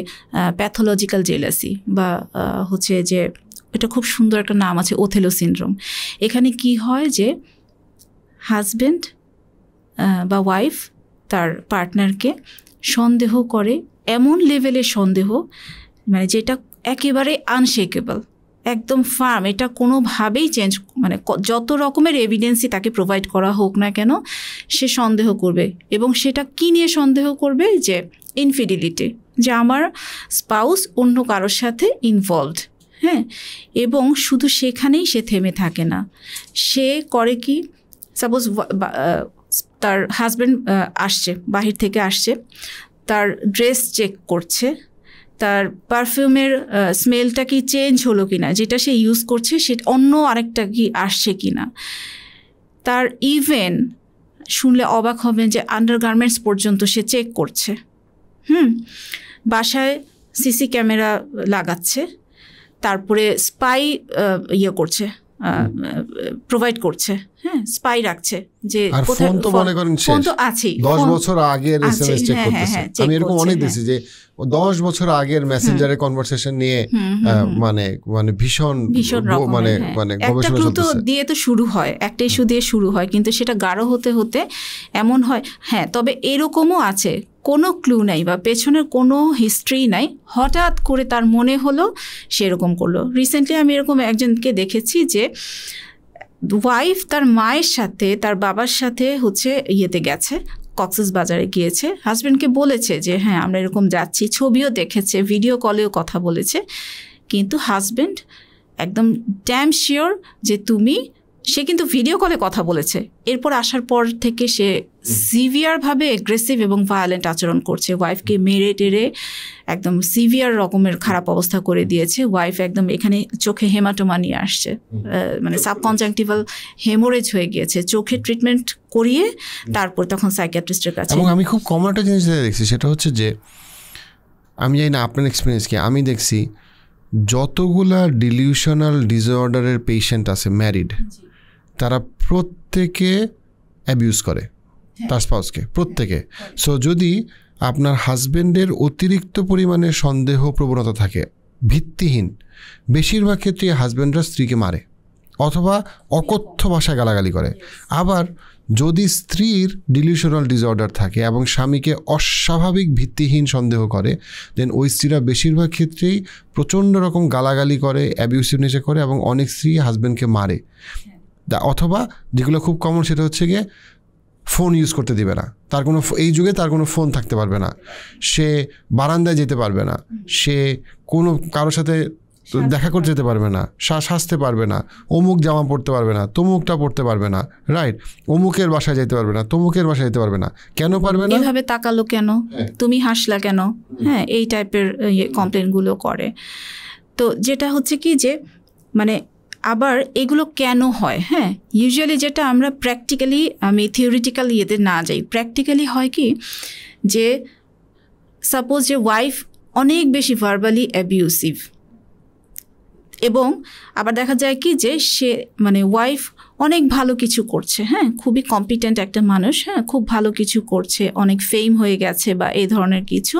S1: প্যাথোলজিক্যাল জেলাসি বা হচ্ছে যে এটা খুব সুন্দর একটা নাম আছে ওথেলো সিনড্রোম এখানে কি হয় যে হাজব্যান্ড বা ওয়াইফ তার পার্টনারকে সন্দেহ করে, এমন লেভেলের সন্দেহ মানে যেটা একেবারে আনশেকেবল একদম ফার্ম এটা কোনোভাবেই চেঞ্জ মানে যত রকমের এভিডেন্সই তাকে প্রোভাইড করা হোক না কেন, সে সন্দেহ করবে। এবং সেটা কি নিয়ে সন্দেহ করবে? যে ইনফিডিলিটি যে আমার স্পাউস অন্য কারোর সাথে ইনভলভড হ্যাঁ? এবং শুধু সেখানেই সে থেমে থাকে না। সে করে কি? সাপোজ তার হাজব্যান্ড আসছে, বাহির থেকে আসছে। তার ড্রেস চেক করছে। তার পারফিউমের স্মেলটা কি চেঞ্জ হলো কি না যেটা সে ইউজ করছে সেটা অন্য আরেকটা কি আসছে কি না তার ইভেন শুনলে অবাক হবেন যে আন্ডারগার্মেন্টস পর্যন্ত সে চেক করছে। হুম? বাসায় সিসি ক্যামেরা লাগাচ্ছে। তারপরে স্পাই ইয়ে করছে। প্রোভাইড করছে হ্যাঁ স্পাই রাখছে যে
S2: আর ফোন তো মনে করেন
S1: ফোন তো আছেই
S2: দশ
S1: ফোন-
S2: বছর আগের এসএমএস চেক
S1: হ্যাঁ, হ্যাঁ,
S2: করতেছে।
S1: হ্যাঁ,
S2: আমি এরকম অনেক। দেখছি যে দশ বছর আগের মেসেঞ্জারে কনভারসেশন নিয়ে মানে মানে ভীষণ মানে। মানে
S1: একটা
S2: গবেষণা
S1: তো দিয়ে তো শুরু হয় একটা ইস্যু দিয়ে শুরু হয় কিন্তু সেটা গাঢ় হতে হতে এমন হয় হ্যাঁ তবে এরকমও আছে। কোনো ক্লু নাই বা পেছনের কোনো হিস্ট্রি নাই। হঠাৎ করে তার মনে হলো সেরকম করল। রিসেন্টলি আমি এরকম একজনকে দেখেছি যে ওয়াইফ তার মায়ের সাথে, তার বাবার সাথে হচ্ছে ইয়েতে গেছে কক্সেস বাজারে গিয়েছে। হাজব্যান্ডকে বলেছে যে হ্যাঁ আমরা এরকম যাচ্ছি। ছবিও দেখেছে ভিডিও কলেও কথা বলেছে। কিন্তু হাজব্যান্ড একদম ড্যাম শিওর যে, তুমি সে কিন্তু ভিডিও কলে কথা বলেছে। এরপর আসার পর থেকে সে সিভিয়ারভাবে এগ্রেসিভ এবং ভায়োলেন্ট আচরণ করছে। ওয়াইফকে মেরে টেরে একদম সিভিয়ার রকমের খারাপ অবস্থা করে দিয়েছে। ওয়াইফ একদম এখানে চোখে হেমাটোমা নিয়ে আসছে। মানে সাবকনজাংটিভাল হেমোরেজ হয়ে গিয়েছে। চোখে ট্রিটমেন্ট করিয়ে তারপর তখন সাইকিয়াট্রিস্টের কাছে
S2: এবং আমি খুব কমন একটা জিনিস দেখছি সেটা হচ্ছে যে আমি জানি না আপনার এক্সপিরিয়েন্স কি? আমি দেখছি যতগুলা ডিলিউশনাল ডিসঅর্ডারের পেশেন্ট আছে ম্যারিড তারা প্রত্যেকে অ্যাবিউজ করে তার স্পাউসকে প্রত্যেকে। সো যদি আপনার হাজবেন্ডের অতিরিক্ত পরিমাণে সন্দেহ প্রবণতা থাকে ভিত্তিহীন বেশিরভাগ ক্ষেত্রে হাজবেন্ডরা স্ত্রীকে মারে অথবা অকথ্য ভাষায় গালাগালি করে। আবার যদি স্ত্রীর ডিলিউশনাল ডিসঅর্ডার থাকে এবং স্বামীকে অস্বাভাবিক ভিত্তিহীন সন্দেহ করে দেন ওই স্ত্রীরা বেশিরভাগ ক্ষেত্রেই প্রচণ্ড রকম গালাগালি করে অ্যাবিউসিভ নেচে করে এবং অনেক স্ত্রী হাজব্যান্ডকে মারে। অথবা যেগুলো খুব কমন সেটা হচ্ছে গিয়ে ফোন ইউজ করতে দিবে না। তার কোনো এই যুগে তার কোনো ফোন থাকতে পারবে না। সে বারান্দায় যেতে পারবে না। সে কোনো কারোর সাথে দেখা করতে যেতে পারবে না। শ্বাস হাসতে পারবে না। অমুক জামা পরতে পারবে না। তমুকটা পরতে পারবে না। রাইট অমুকের বাসায় যেতে পারবে না। তমুকের বাসায় যেতে পারবে না। কেন পারবে না?
S1: এভাবে তাকালো কেন? তুমি হাসলা কেন? হ্যাঁ এই টাইপের কমপ্লেনগুলো করে। তো যেটা হচ্ছে কি যে মানে আবার এগুলো কেন হয়? হ্যাঁ ইউজুয়ালি যেটা আমরা প্র্যাকটিক্যালি আমি থিওরিটিক্যাল ইয়েতে না যাই। প্র্যাকটিক্যালি হয় কি? যে সাপোজ যে ওয়াইফ অনেক বেশি ভার্বালি অ্যাবিউসিভ এবং আবার দেখা যায় কি যে সে মানে ওয়াইফ অনেক ভালো কিছু করছে হ্যাঁ? খুবই কম্পিটেন্ট একটা মানুষ হ্যাঁ? খুব ভালো কিছু করছে অনেক ফেম হয়ে গেছে বা এই ধরনের কিছু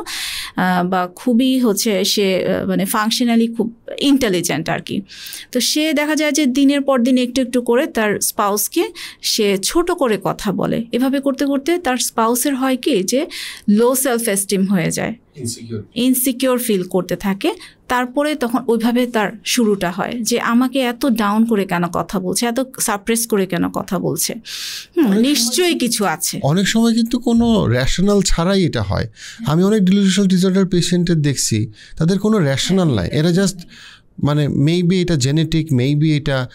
S1: বা খুবই হচ্ছে সে মানে ফাংশনালি খুব ইন্টেলিজেন্ট আর কি। তো সে দেখা যায় যে দিনের পর দিন একটু একটু করে তার স্পাউসকে সে ছোট করে কথা বলে। এভাবে করতে করতে তার স্পাউসের হয় কি যে লো সেলফ এস্টিম হয়ে যায়। ইনসিকিওর ফিল করতে থাকে। তারপরে তখন ওইভাবে তার শুরুটা হয় যে আমাকে এত ডাউন করে কেন কথা বলছে এত সাপ্রেস করে কেন কথা বলছে। নিশ্চয়ই কিছু আছে।
S2: অনেক সময় কিন্তু কোনো র্যাশনাল ছাড়াই এটা হয়। আমি অনেক ডিলিউশনাল ডিসঅর্ডার পেশেন্টের দেখছি তাদের কোনো র্যাশনাল নাই। এরা জাস্ট মানে মেবি এটা জেনেটিক মেবি এটা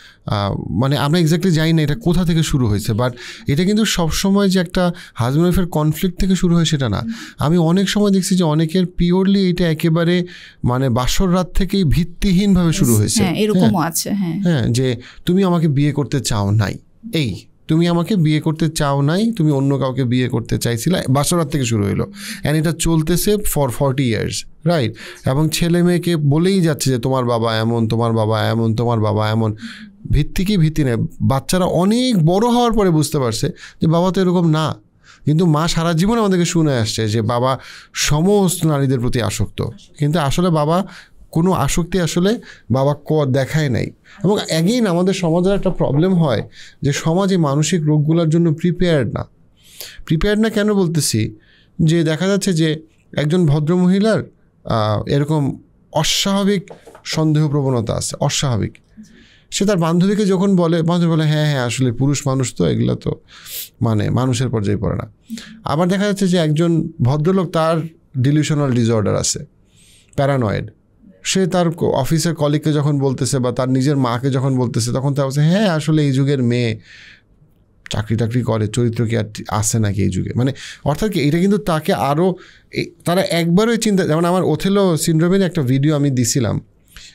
S2: মানে আমরা এক্স্যাক্টলি জানি না এটা কোথা থেকে শুরু হয়েছে বাট এটা কিন্তু সবসময় যে একটা হাজব্যান্ড ওয়াইফের কনফ্লিক্ট থেকে শুরু হয় সেটা না। আমি অনেক সময় দেখছি যে অনেকের পিওরলি এটা একেবারে মানে বাসর রাত থেকেই ভিত্তিহীনভাবে শুরু হয়েছে।
S1: হ্যাঁ এরকমও আছে হ্যাঁ।
S2: হ্যাঁ যে তুমি আমাকে বিয়ে করতে চাও নাই এই। তুমি আমাকে বিয়ে করতে চাও নাই, তুমি অন্য কাউকে বিয়ে করতে চাইছিলে, বাসরাত থেকে শুরু হলো অ্যান্ড এটা চলতেছে ফর ফর্টি ইয়ার্স রাইট এবং ছেলে মেয়েকে বলেই যাচ্ছে যে তোমার বাবা এমন, তোমার বাবা এমন, তোমার বাবা এমন। ভিত্তি কি ভিত্তি নেই? বাচ্চারা অনেক বড় হওয়ার পরে বুঝতে পারছে যে বাবা তো এরকম না। কিন্তু মা সারা জীবন আমাদেরকে শুনে আসছে যে বাবা সমস্ত নারীদের প্রতি আসক্ত। কিন্তু আসলে বাবা কোনো আসক্তি আসলে বাবা ক দেখায় নাই। এবং অ্যাগেইন আমাদের সমাজের একটা প্রবলেম হয় যে সমাজে মানসিক রোগগুলোর জন্য প্রিপেয়ার্ড না। প্রিপেয়ার্ড না কেন বলতেছি? যে দেখা যাচ্ছে যে একজন ভদ্রমহিলার এরকম অস্বাভাবিক সন্দেহ প্রবণতা আছে, অস্বাভাবিক। সে তার বান্ধবীকে যখন বলে, বান্ধবী বলে হ্যাঁ হ্যাঁ আসলে পুরুষ মানুষ তো, এগুলো তো মানে মানুষের পর্যায়ে পড়ে না। আবার দেখা যাচ্ছে যে একজন ভদ্রলোক তার ডিলিউশনাল ডিসঅর্ডার আছে প্যারানয়েড সে তার অফিসের কলিগকে যখন বলতেছে বা তার নিজের মাকে যখন বলতেছে, তখন তার বলছে হ্যাঁ আসলে এই যুগের মেয়ে চাকরি টাকরি করে, চরিত্র কি আর আসে নাকি এই যুগে? মানে অর্থাৎ কি, এটা কিন্তু তাকে আরও তারা একবারই চিন্তা, যেমন আমার ওথেলো সিন্ড্রোমের একটা ভিডিও আমি দিছিলাম।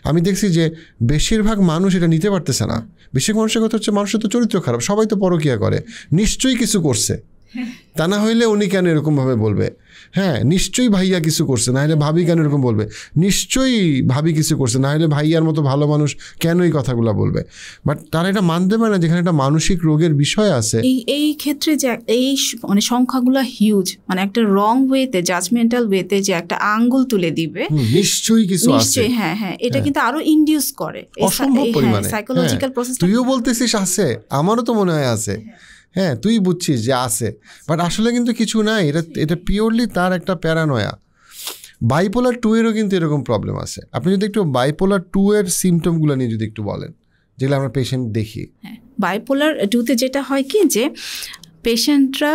S2: আমি দেখছি যে বেশিরভাগ মানুষ এটা নিতে পারতেছে না। বেশিরভাগ মানুষের কথা হচ্ছে, মানুষের তো চরিত্র খারাপ, সবাই তো পরকিয়া করে, নিশ্চয়ই কিছু করছে। তা না হইলে উনি কেন এরকমভাবে বলবে? হ্যাঁ নিশ্চয়ই ভাইয়া কিছু করছে না হলে ভাবি কেন এরকম বলবে? নিশ্চয়ই ভাবি কিছু করছে না হলে ভাইয়ার মতো ভালো মানুষ কেন এই কথাগুলো বলবে? বাট তারা এটা মানতে পারে না যেখানে একটা মানসিক রোগের বিষয় আছে।
S1: এই এই ক্ষেত্রে যে এই মানে সংখ্যাগুলো হিউজ মানে একটা রং ওয়েতে জাজমেন্টাল ওয়েতে যে একটা আঙ্গুল তুলে দিবে
S2: নিশ্চয়ই কিছু আছে।
S1: হ্যাঁ হ্যাঁ এটা কিন্তু আরও ইন্ডিউস করে।
S2: অসম্ভব পরিমাণে।
S1: সাইকোলজিক্যাল
S2: হ্যাঁ,
S1: প্রসেস
S2: তুইও বলতেছিস আছে আমারও তো মনে হয় আছে। হ্যাঁ তুই বুঝছিস যে আছে। বাট আসলে কিন্তু কিছু নাই। এটা এটা পিওরলি তার একটা প্যারানয়া বাইপোলার টু এরও কিন্তু এরকম প্রবলেম আছে। আপনি যদি একটু বাইপোলার টু এর সিমটমগুলো নিয়ে যদি একটু বলেন, যেগুলো আমরা পেশেন্ট দেখি।
S1: বাইপোলার টুতে যেটা হয় কি যে পেশেন্টরা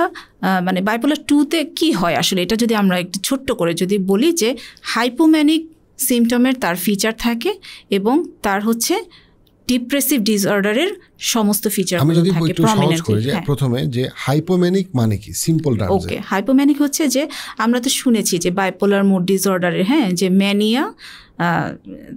S1: মানে বাইপোলার টুতে কি হয় আসলে? এটা যদি আমরা একটু ছোট্ট করে যদি বলি যে হাইপোম্যানিক সিমটমের তার ফিচার থাকে এবং তার হচ্ছে ডিপ্রেসিভ ডিসঅর্ডারের সমস্ত ফিচার
S2: আমি যদি একটু সহজ করি যে
S1: হ্যাঁ।
S2: প্রথমে যে হাইপোম্যানিক মানে কি? সিম্পল টার্মস
S1: ওকে হাইপোম্যানিক হচ্ছে যে আমরা তো শুনেছি যে বাইপোলার মুড ডিসঅর্ডারের হ্যাঁ যে ম্যানিয়া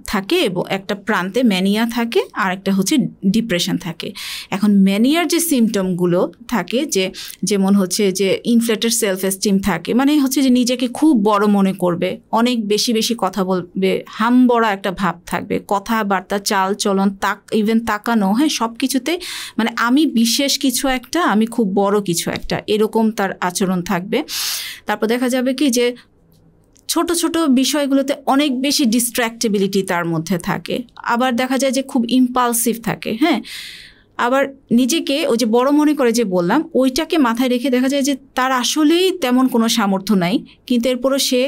S1: থাকে এবং একটা প্রান্তে ম্যানিয়া থাকে আর একটা হচ্ছে ডিপ্রেশন থাকে। এখন ম্যানিয়ার যে সিমটমগুলো থাকে, যে যেমন হচ্ছে যে ইনফ্লেটেড সেলফ এস্টিম থাকে মানে হচ্ছে যে নিজেকে খুব বড় মনে করবে, অনেক বেশি বেশি কথা বলবে হাম বড়া একটা ভাব থাকবে, কথাবার্তা চাল চলন তাক ইভেন তাকানো হ্যাঁ সব কিছুতেই মানে আমি বিশেষ কিছু একটা, আমি খুব বড় কিছু একটা, এরকম তার আচরণ থাকবে। তারপর দেখা যাবে কি যে ছোট ছোট বিষয়গুলোতে অনেক বেশি ডিস্ট্র্যাক্টেবিলিটি তার মধ্যে থাকে। আবার দেখা যায় যে খুব ইম্পালসিভ থাকে হ্যাঁ? আবার নিজেকে ওই যে বড় মনে করে যে বললাম, ওইটাকে মাথায় রেখে দেখা যায় যে তার আসলেই তেমন কোনো সামর্থ্য নাই। কিন্তু এরপরও সে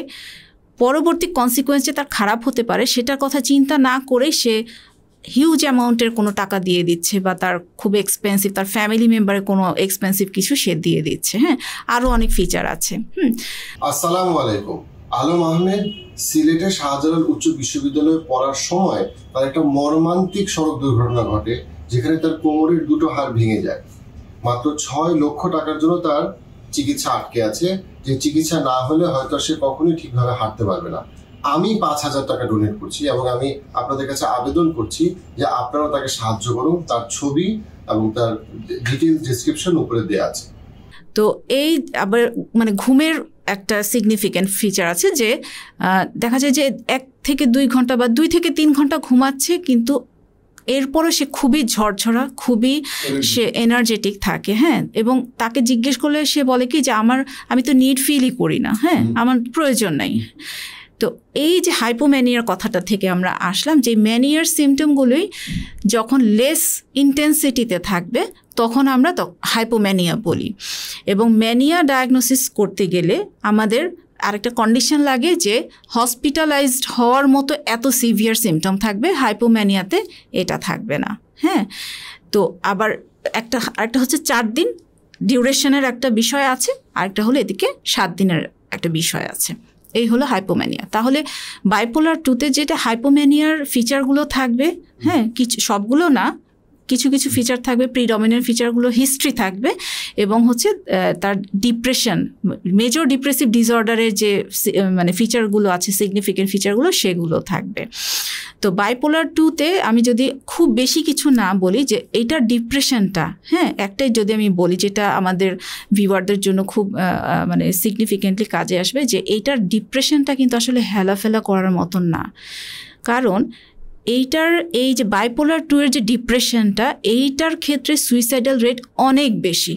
S1: পরবর্তী কনসিকোয়েন্স যে তার খারাপ হতে পারে, সেটার কথা চিন্তা না করে সে হিউজ অ্যামাউন্টের কোনো টাকা দিয়ে দিচ্ছে বা তার খুব এক্সপেন্সিভ তার ফ্যামিলি মেম্বারের কোনো এক্সপেন্সিভ কিছু সে দিয়ে দিচ্ছে হ্যাঁ? আরও অনেক ফিচার আছে, হুম?
S2: আসসালামু আলাইকুম। আলম আহমেদ সিলেটের শাহজালাল উচ্চ বিশ্ববিদ্যালয়ে পড়ার সময় তার একটা মর্মান্তিক সড়ক দুর্ঘটনা ঘটে, যেখানে তার কোমরের দুটো হাড় ভেঙে যায়। মাত্র ছয় লক্ষ টাকার জন্য তার চিকিৎসা আটকে আছে। যে চিকিৎসা না হলে হয়তো সে কখনোই ঠিকভাবে হাঁটতে পারবে না। আমি পাঁচ হাজার টাকা ডোনেট করছি এবং আমি আপনাদের কাছে আবেদন করছি যে আপনারা তাকে সাহায্য করুন। তার ছবি এবং তার ডিটেলস ডিসক্রিপশন উপরে দেওয়া আছে।
S1: তো এই আবার মানে ঘুমের একটা সিগনিফিক্যান্ট ফিচার আছে যে দেখা যায় যে এক থেকে দুই ঘণ্টা বা দুই থেকে তিন ঘণ্টা ঘুমাচ্ছে কিন্তু এরপরও সে খুবই ঝরঝরা খুবই সে এনার্জেটিক থাকে হ্যাঁ? এবং তাকে জিজ্ঞেস করলে সে বলে কি যে আমার আমি তো নিড ফিলই করি না হ্যাঁ? আমার প্রয়োজন নাই। তো এই যে হাইপোম্যানিয়ার কথাটা থেকে আমরা আসলাম যে ম্যানিয়ার সিমটমগুলোই যখন লেস ইন্টেন্সিটিতে থাকবে তখন আমরা হাইপোম্যানিয়া বলি। এবং ম্যানিয়া ডায়াগনোসিস করতে গেলে আমাদের আরেকটা কন্ডিশন লাগে যে হসপিটালাইজড হওয়ার মতো এত সিভিয়ার সিমটম থাকবে হাইপোম্যানিয়াতে এটা থাকবে না। হ্যাঁ? তো আবার একটা আরেকটা হচ্ছে চার দিন ডিউরেশনের একটা বিষয় আছে আরেকটা হলো এদিকে সাত দিনের একটা বিষয় আছে। এই হলো হাইপোম্যানিয়া তাহলে বাইপোলার টুতে যেটা হাইপোম্যানিয়ার ফিচারগুলো থাকবে হ্যাঁ কিছু সবগুলো না কিছু কিছু ফিচার থাকবে প্রিডমিনেন্ট ফিচারগুলো হিস্ট্রি থাকবে এবং হচ্ছে তার ডিপ্রেশন মেজর ডিপ্রেসিভ ডিসঅর্ডারের যে মানে ফিচারগুলো আছে সিগনিফিকেন্ট ফিচারগুলো সেগুলো থাকবে। তো বাইপোলার টুতে আমি যদি খুব বেশি কিছু না বলি যে, এইটার ডিপ্রেশনটা হ্যাঁ একটাই যদি আমি বলি যেটা আমাদের ভিউয়ারদের জন্য খুব মানে সিগনিফিকেন্টলি কাজে আসবে যে, এইটার ডিপ্রেশনটা কিন্তু আসলে হেলাফেলা করার মতন না। কারণ এইটার এই যে বাইপোলার টু এর যে ডিপ্রেশনটা এইটার ক্ষেত্রে সুইসাইডাল রেট অনেক বেশি।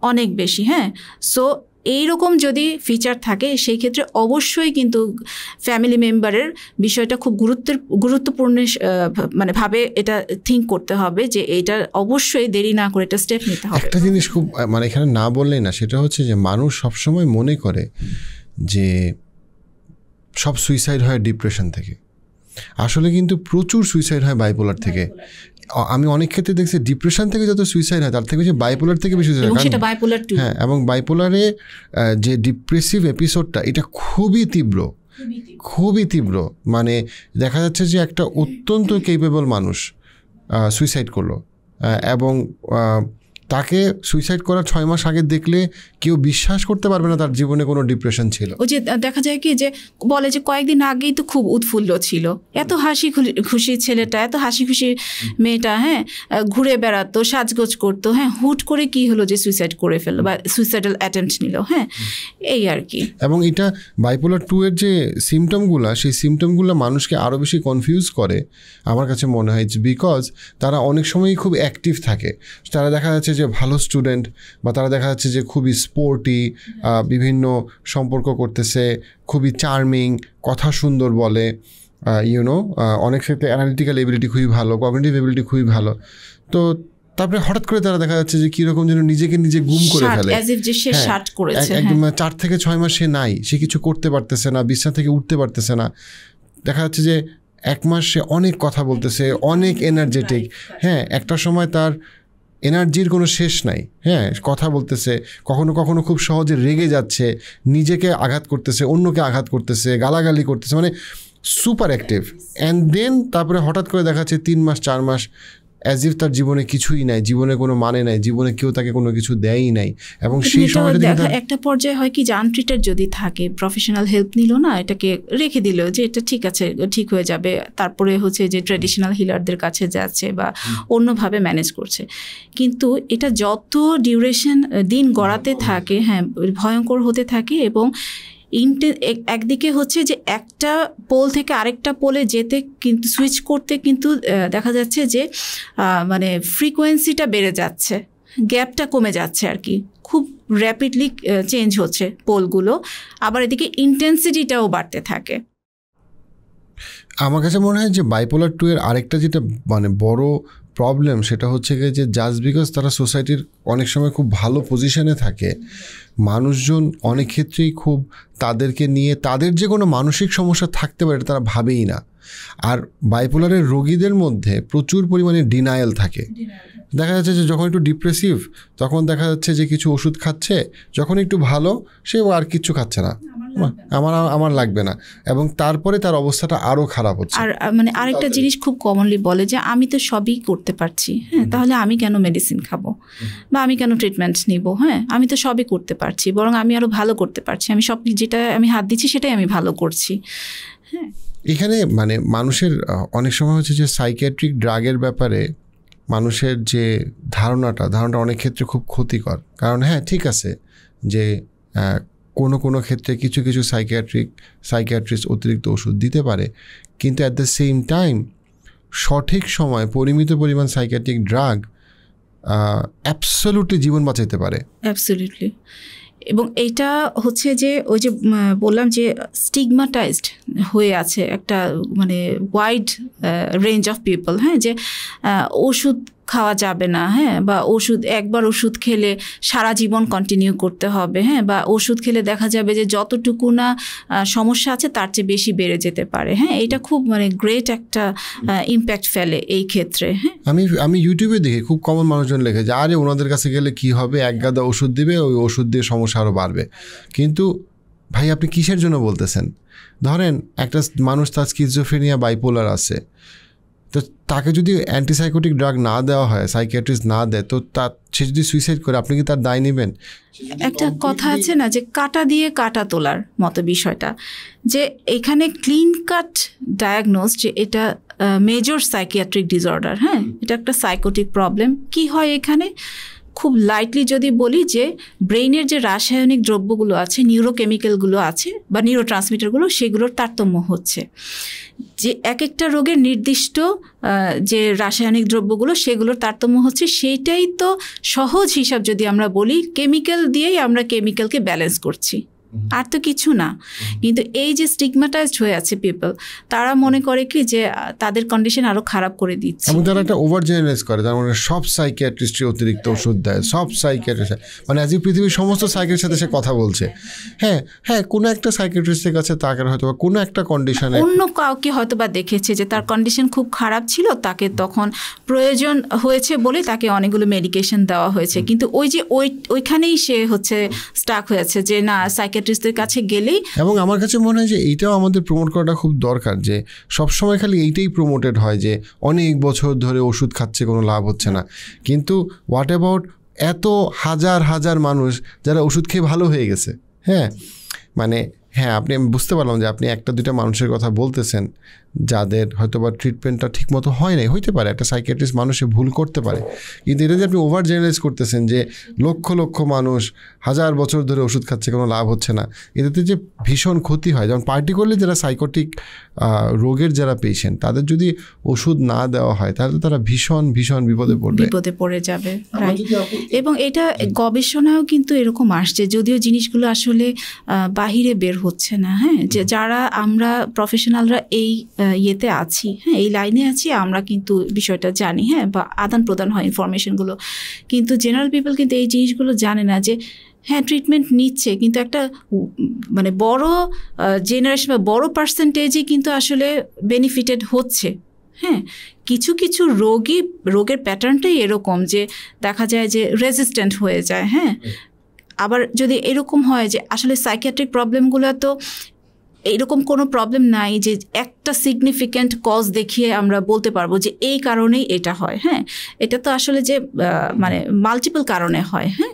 S2: অনেক বেশি।
S1: হ্যাঁ? সো এইরকম যদি ফিচার থাকে সেই ক্ষেত্রে অবশ্যই কিন্তু ফ্যামিলি মেম্বারের বিষয়টা খুব গুরুত্বের গুরুত্বপূর্ণ মানে ভাবে এটা থিঙ্ক করতে হবে যে এটা অবশ্যই দেরি না করে এটা স্টেপ নিতে হবে।
S2: একটা জিনিস খুব মানে এখানে না বললেই না সেটা হচ্ছে যে মানুষ সবসময় মনে করে যে সব সুইসাইড হয় ডিপ্রেশন থেকে। আসলে কিন্তু প্রচুর সুইসাইড হয় বাইপোলার থেকে। আমি অনেক ক্ষেত্রে দেখছি ডিপ্রেশন থেকে যত সুইসাইড হয় তার থেকে বেশি বাইপোলার থেকে বেশি হ্যাঁ। এবং বাইপোলারে যে ডিপ্রেসিভ এপিসোডটা এটা খুবই তীব্র। খুবই তীব্র। মানে দেখা যাচ্ছে যে একটা অত্যন্ত কেপেবল মানুষ সুইসাইড করল। এবং তাকে সুইসাইড করার ছয় মাস আগে দেখলে কেউ বিশ্বাস করতে পারবে না তার জীবনে কোনো ডিপ্রেশন ছিল।
S1: ওই যে দেখা যায় কি যে বলে যে কয়েকদিন আগেই তো খুব উৎফুল্ল ছিল। এত হাসি খুশি ছেলেটা এত হাসি খুশি মেয়েটা হ্যাঁ ঘুরে বেড়াতো সাজগোজ করতো হ্যাঁ হুট করে কি হলো যে সুইসাইড করে ফেলল বা সুইসাইডাল অ্যাটেম্পট নিল হ্যাঁ এই আর কি।
S2: এবং এটা বাইপোলার টু এর যে সিমটমগুলো সেই সিমটমগুলো মানুষকে আরও বেশি কনফিউজ করে আমার কাছে মনে হয় বিকজ তারা অনেক সময়ই খুব অ্যাক্টিভ থাকে। তারা দেখা যাচ্ছে যে ভালো স্টুডেন্ট বা তারা দেখা যাচ্ছে যে খুবই স্পোর্টি বিভিন্ন সম্পর্ক করতেছে খুবই চার্মিং কথা সুন্দর বলে ইউনো অনেক ক্ষেত্রে অ্যানালিটিক্যাল এবিলিটি খুবই ভালো কগনিটিভ এবিলিটি খুবই ভালো। তো তারপরে হঠাৎ করে তারা দেখা যাচ্ছে যে কীরকম যেন নিজেকে নিজে গুম করে ফেলে।
S1: হ্যাঁ,
S2: একদম মানে চার থেকে ছয় মাস সে নাই সে কিছু করতে পারতেছে না বিছনা থেকে উঠতে পারতেছে না। দেখা যাচ্ছে যে এক মাস সে অনেক কথা বলতেছে অনেক এনার্জেটিক হ্যাঁ একটা সময় তার এনার্জির কোনো শেষ নাই। হ্যাঁ কথা বলতেছে, কখনো কখনো খুব সহজে রেগে যাচ্ছে, নিজেকে আঘাত করতেছে, অন্যকে আঘাত করতেছে, গালাগালি করতেছে মানে সুপার অ্যাক্টিভ অ্যান্ড দেন তারপরে হঠাৎ করে দেখাচ্ছে তিন মাস, চার মাস অ্যাজ ইফ তার জীবনে কিছুই নাই জীবনে কোনো মানে নাই জীবনে কেউ তাকে কোনো কিছু দেয়ই নাই। এবং সেই সময়টা
S1: একটা পর্যায়ে হয় কি যে আনট্রিটেড যদি থাকে প্রফেশনাল হেল্প নিল না এটাকে রেখে দিল যে এটা ঠিক আছে ঠিক হয়ে যাবে। তারপরে হচ্ছে যে ট্র্যাডিশনাল হিলারদের কাছে যাচ্ছে বা অন্যভাবে ম্যানেজ করছে। কিন্তু এটা যত ডিউরেশন দিন গড়াতে থাকে হ্যাঁ ভয়ঙ্কর হতে থাকে এবং ইন্টে একদিকে হচ্ছে যে একটা পোল থেকে আরেকটা পোলে যেতে কিন্তু সুইচ করতে কিন্তু দেখা যাচ্ছে যে মানে ফ্রিকোয়েন্সিটা বেড়ে যাচ্ছে গ্যাপটা কমে যাচ্ছে আর কি। খুব র্যাপিডলি চেঞ্জ হচ্ছে পোলগুলো। আবার এদিকে ইন্টেন্সিটিটাও বাড়তে থাকে।
S2: আমার কাছে মনে হয় যে বাইপোলার টু এর আরেকটা যেটা মানে বড় প্রবলেম সেটা হচ্ছে গিয়ে যে জাস্ট বিকজ তারা সোসাইটির অনেক সময় খুব ভালো পজিশনে থাকে, মানুষজন অনেক ক্ষেত্রেই খুব তাদেরকে নিয়ে তাদের যে কোনো মানসিক সমস্যা থাকতে পারে তারা ভাবেই না। আর বাইপোলারের রোগীদের মধ্যে প্রচুর পরিমাণে ডিনায়াল থাকে। দেখা যাচ্ছে যে যখন একটু ডিপ্রেসিভ তখন দেখা যাচ্ছে যে কিছু ওষুধ খাচ্ছে যখন একটু ভালো সে আর কিছু খাচ্ছে না। আমার আমার লাগবে না। এবং তারপরে তার অবস্থাটা আরও খারাপ হচ্ছে।
S1: আর মানে আরেকটা জিনিস খুব কমনলি বলে যে আমি তো সবই করতে পারছি হ্যাঁ তাহলে আমি কেন মেডিসিন খাব? বা আমি কেন ট্রিটমেন্ট নিব? হ্যাঁ আমি তো সবই করতে পারছি বরং আমি আরও ভালো করতে পারছি। আমি সব যেটা আমি হাত দিচ্ছি সেটাই আমি ভালো করছি। হ্যাঁ।
S2: এখানে মানে মানুষের অনেক সময় হচ্ছে যে সাইকিয়াট্রিক ড্রাগের ব্যাপারে মানুষের যে ধারণাটা ধারণাটা অনেক ক্ষেত্রে খুব ক্ষতিকর। কারণ হ্যাঁ ঠিক আছে যে কোনো কোনো ক্ষেত্রে কিছু কিছু সাইকিয়াট্রিক সাইকিয়াট্রিস্ট অতিরিক্ত ওষুধ দিতে পারে, কিন্তু অ্যাট দ্য সেম টাইম সঠিক সময় পরিমিত পরিমাণ সাইকিয়াট্রিক ড্রাগ অ্যাবসলুটলি জীবন বাঁচাইতে পারে।
S1: অ্যাবসলিউটলি এবং এটা হচ্ছে যে ওই যে বললাম যে স্টিগমাটাইজড হয়ে আছে একটা মানে ওয়াইড রেঞ্জ অফ পিপল হ্যাঁ? যে ওষুধ খাওয়া যাবে না হ্যাঁ? বা ওষুধ, একবার ওষুধ খেলে সারা জীবন কন্টিনিউ করতে হবে হ্যাঁ? বা ওষুধ খেলে দেখা যাবে যে যতটুকু না সমস্যা আছে তার চেয়ে বেশি বেড়ে যেতে পারে হ্যাঁ? এটা খুব মানে গ্রেট একটা ইম্প্যাক্ট ফেলে এই ক্ষেত্রে হ্যাঁ?
S2: আমি আমি ইউটিউবে দেখি, খুব কমন মানুষজন লেখে যে, আরে, ওনাদের কাছে গেলে কি হবে? এক গাদা ওষুধ দিবে, ওই ওষুধ দিয়ে সমস্যা আরও বাড়বে। কিন্তু ভাই, আপনি কিসের জন্য বলতেছেন? ধরেন, একটা মানুষ তার স্কিজোফ্রেনিয়া বাইপোলার আছে। তো তাকে যদি অ্যান্টিসাইকোটিক ড্রাগ না দেওয়া হয় সাইকিয়াট্রিস্ট না দেয় তো তার সে যদি সুইসাইড করে আপনি কি তার দায় নেবেন?
S1: একটা কথা আছে না যে কাটা দিয়ে কাটা তোলার মতো বিষয়টা যে এখানে ক্লিন কাট ডায়াগনোস যে এটা মেজর সাইকিয়াট্রিক ডিসঅর্ডার হ্যাঁ? এটা একটা সাইকোটিক প্রবলেম কি হয় এখানে? খুব লাইটলি যদি বলি যে ব্রেইনের যে রাসায়নিক দ্রব্যগুলো আছে নিউরোকেমিক্যালগুলো আছে বা নিউরো ট্রান্সমিটারগুলো সেগুলোর তারতম্য হচ্ছে। যে এক একটা রোগের নির্দিষ্ট যে রাসায়নিক দ্রব্যগুলো, সেগুলোর তারতম্য হচ্ছে, সেইটাই তো সহজ হিসাব যদি আমরা বলি কেমিক্যাল দিয়েই আমরা কেমিক্যালকে ব্যালেন্স করছি। আর তো কিছু না। কিন্তু এই যে স্টিগমাটাইজড হয়ে আছে পিপল তারা মনে করে কি যে তাদের কন্ডিশন আরও খারাপ করে দিচ্ছে।
S2: এবং তারা একটা ওভার জেনারেলাইজ করে তার মানে সব সাইকিয়াট্রিস্টই অতিরিক্ত ওষুধ দেয় সব সাইকিয়াট্রিস্ট মানে আজ পৃথিবীর সমস্ত সাইকের সাথে সে কথা বলছে। হ্যাঁ হ্যাঁ কোনো একটা সাইকিয়াট্রিস্টের কাছে তাকে হয়তো বা কোনো একটা কন্ডিশনে
S1: অন্য কাউকে হয়তো বা দেখেছে যে তার কন্ডিশন খুব খারাপ ছিল তাকে তখন প্রয়োজন হয়েছে বলে তাকে অনেকগুলো মেডিকেশন দেওয়া হয়েছে। কিন্তু ওই যে ওই ওইখানেই সে হচ্ছে স্টাক হয়েছে যে না সাইকেট সাইকিয়াট্রিস্টদের কাছে গেলেই
S2: এবং আমার কাছে মনে হয় যে এইটাও আমাদের প্রমোট করাটা খুব দরকার যে সবসময় খালি এইটাই প্রমোটেড হয় যে অনেক বছর ধরে ওষুধ খাচ্ছে, কোনো লাভ হচ্ছে না। কিন্তু হোয়াট অ্যাবাউট এত হাজার হাজার মানুষ যারা ওষুধ খেয়ে ভালো হয়ে গেছে? হ্যাঁ? মানে হ্যাঁ আপনি, আমি বুঝতে পারলাম যে আপনি একটা, দুইটা মানুষের কথা বলতেছেন। যাদের হয়তো বা ট্রিটমেন্টটা ঠিক মতো হয় নাই হইতে পারে একটা সাইকিয়াট্রিস্ট মানুষে ভুল করতে পারে। কিন্তু এটা যে আপনি ওভার জেনারেলাইজ করতেছেন যে লক্ষ লক্ষ মানুষ হাজার বছর ধরে ওষুধ খাচ্ছে কোনো লাভ হচ্ছে না এটাতে যে ভীষণ ক্ষতি হয়। যেমন পার্টিকুলারলি যারা সাইকোটিক রোগের যারা পেশেন্ট তাদের যদি ওষুধ না দেওয়া হয় তাহলে তারা ভীষণ ভীষণ বিপদে পড়বে।
S1: বিপদে পড়ে যাবে এবং এটা গবেষণাও কিন্তু এরকম আসছে যদিও জিনিসগুলো আসলে বাহিরে বের হচ্ছে না হ্যাঁ? যে যারা আমরা প্রফেশনালরা এই ইয়েতে আছি। হ্যাঁ এই লাইনে আছি আমরা কিন্তু বিষয়টা জানি। হ্যাঁ বা আদান প্রদান হয় ইনফরমেশনগুলো কিন্তু জেনারেল পিপল কিন্তু এই জিনিসগুলো জানে না যে হ্যাঁ ট্রিটমেন্ট নিচ্ছে কিন্তু একটা মানে বড় জেনারেশন বা বড় পার্সেন্টেজই কিন্তু আসলে বেনিফিটেড হচ্ছে। হ্যাঁ কিছু কিছু রোগী রোগের প্যাটার্নটাই এরকম যে দেখা যায় যে রেজিস্ট্যান্ট হয়ে যায়। হ্যাঁ আবার যদি এরকম হয় যে আসলে সাইকিয়াট্রিক প্রবলেমগুলো তো এরকম কোনো প্রবলেম নাই যে একটা সিগনিফিক্যান্ট কজ দেখিয়ে আমরা বলতে পারব যে এই কারণেই এটা হয় হ্যাঁ? এটা তো আসলে যে মানে মাল্টিপল কারণে হয় হ্যাঁ?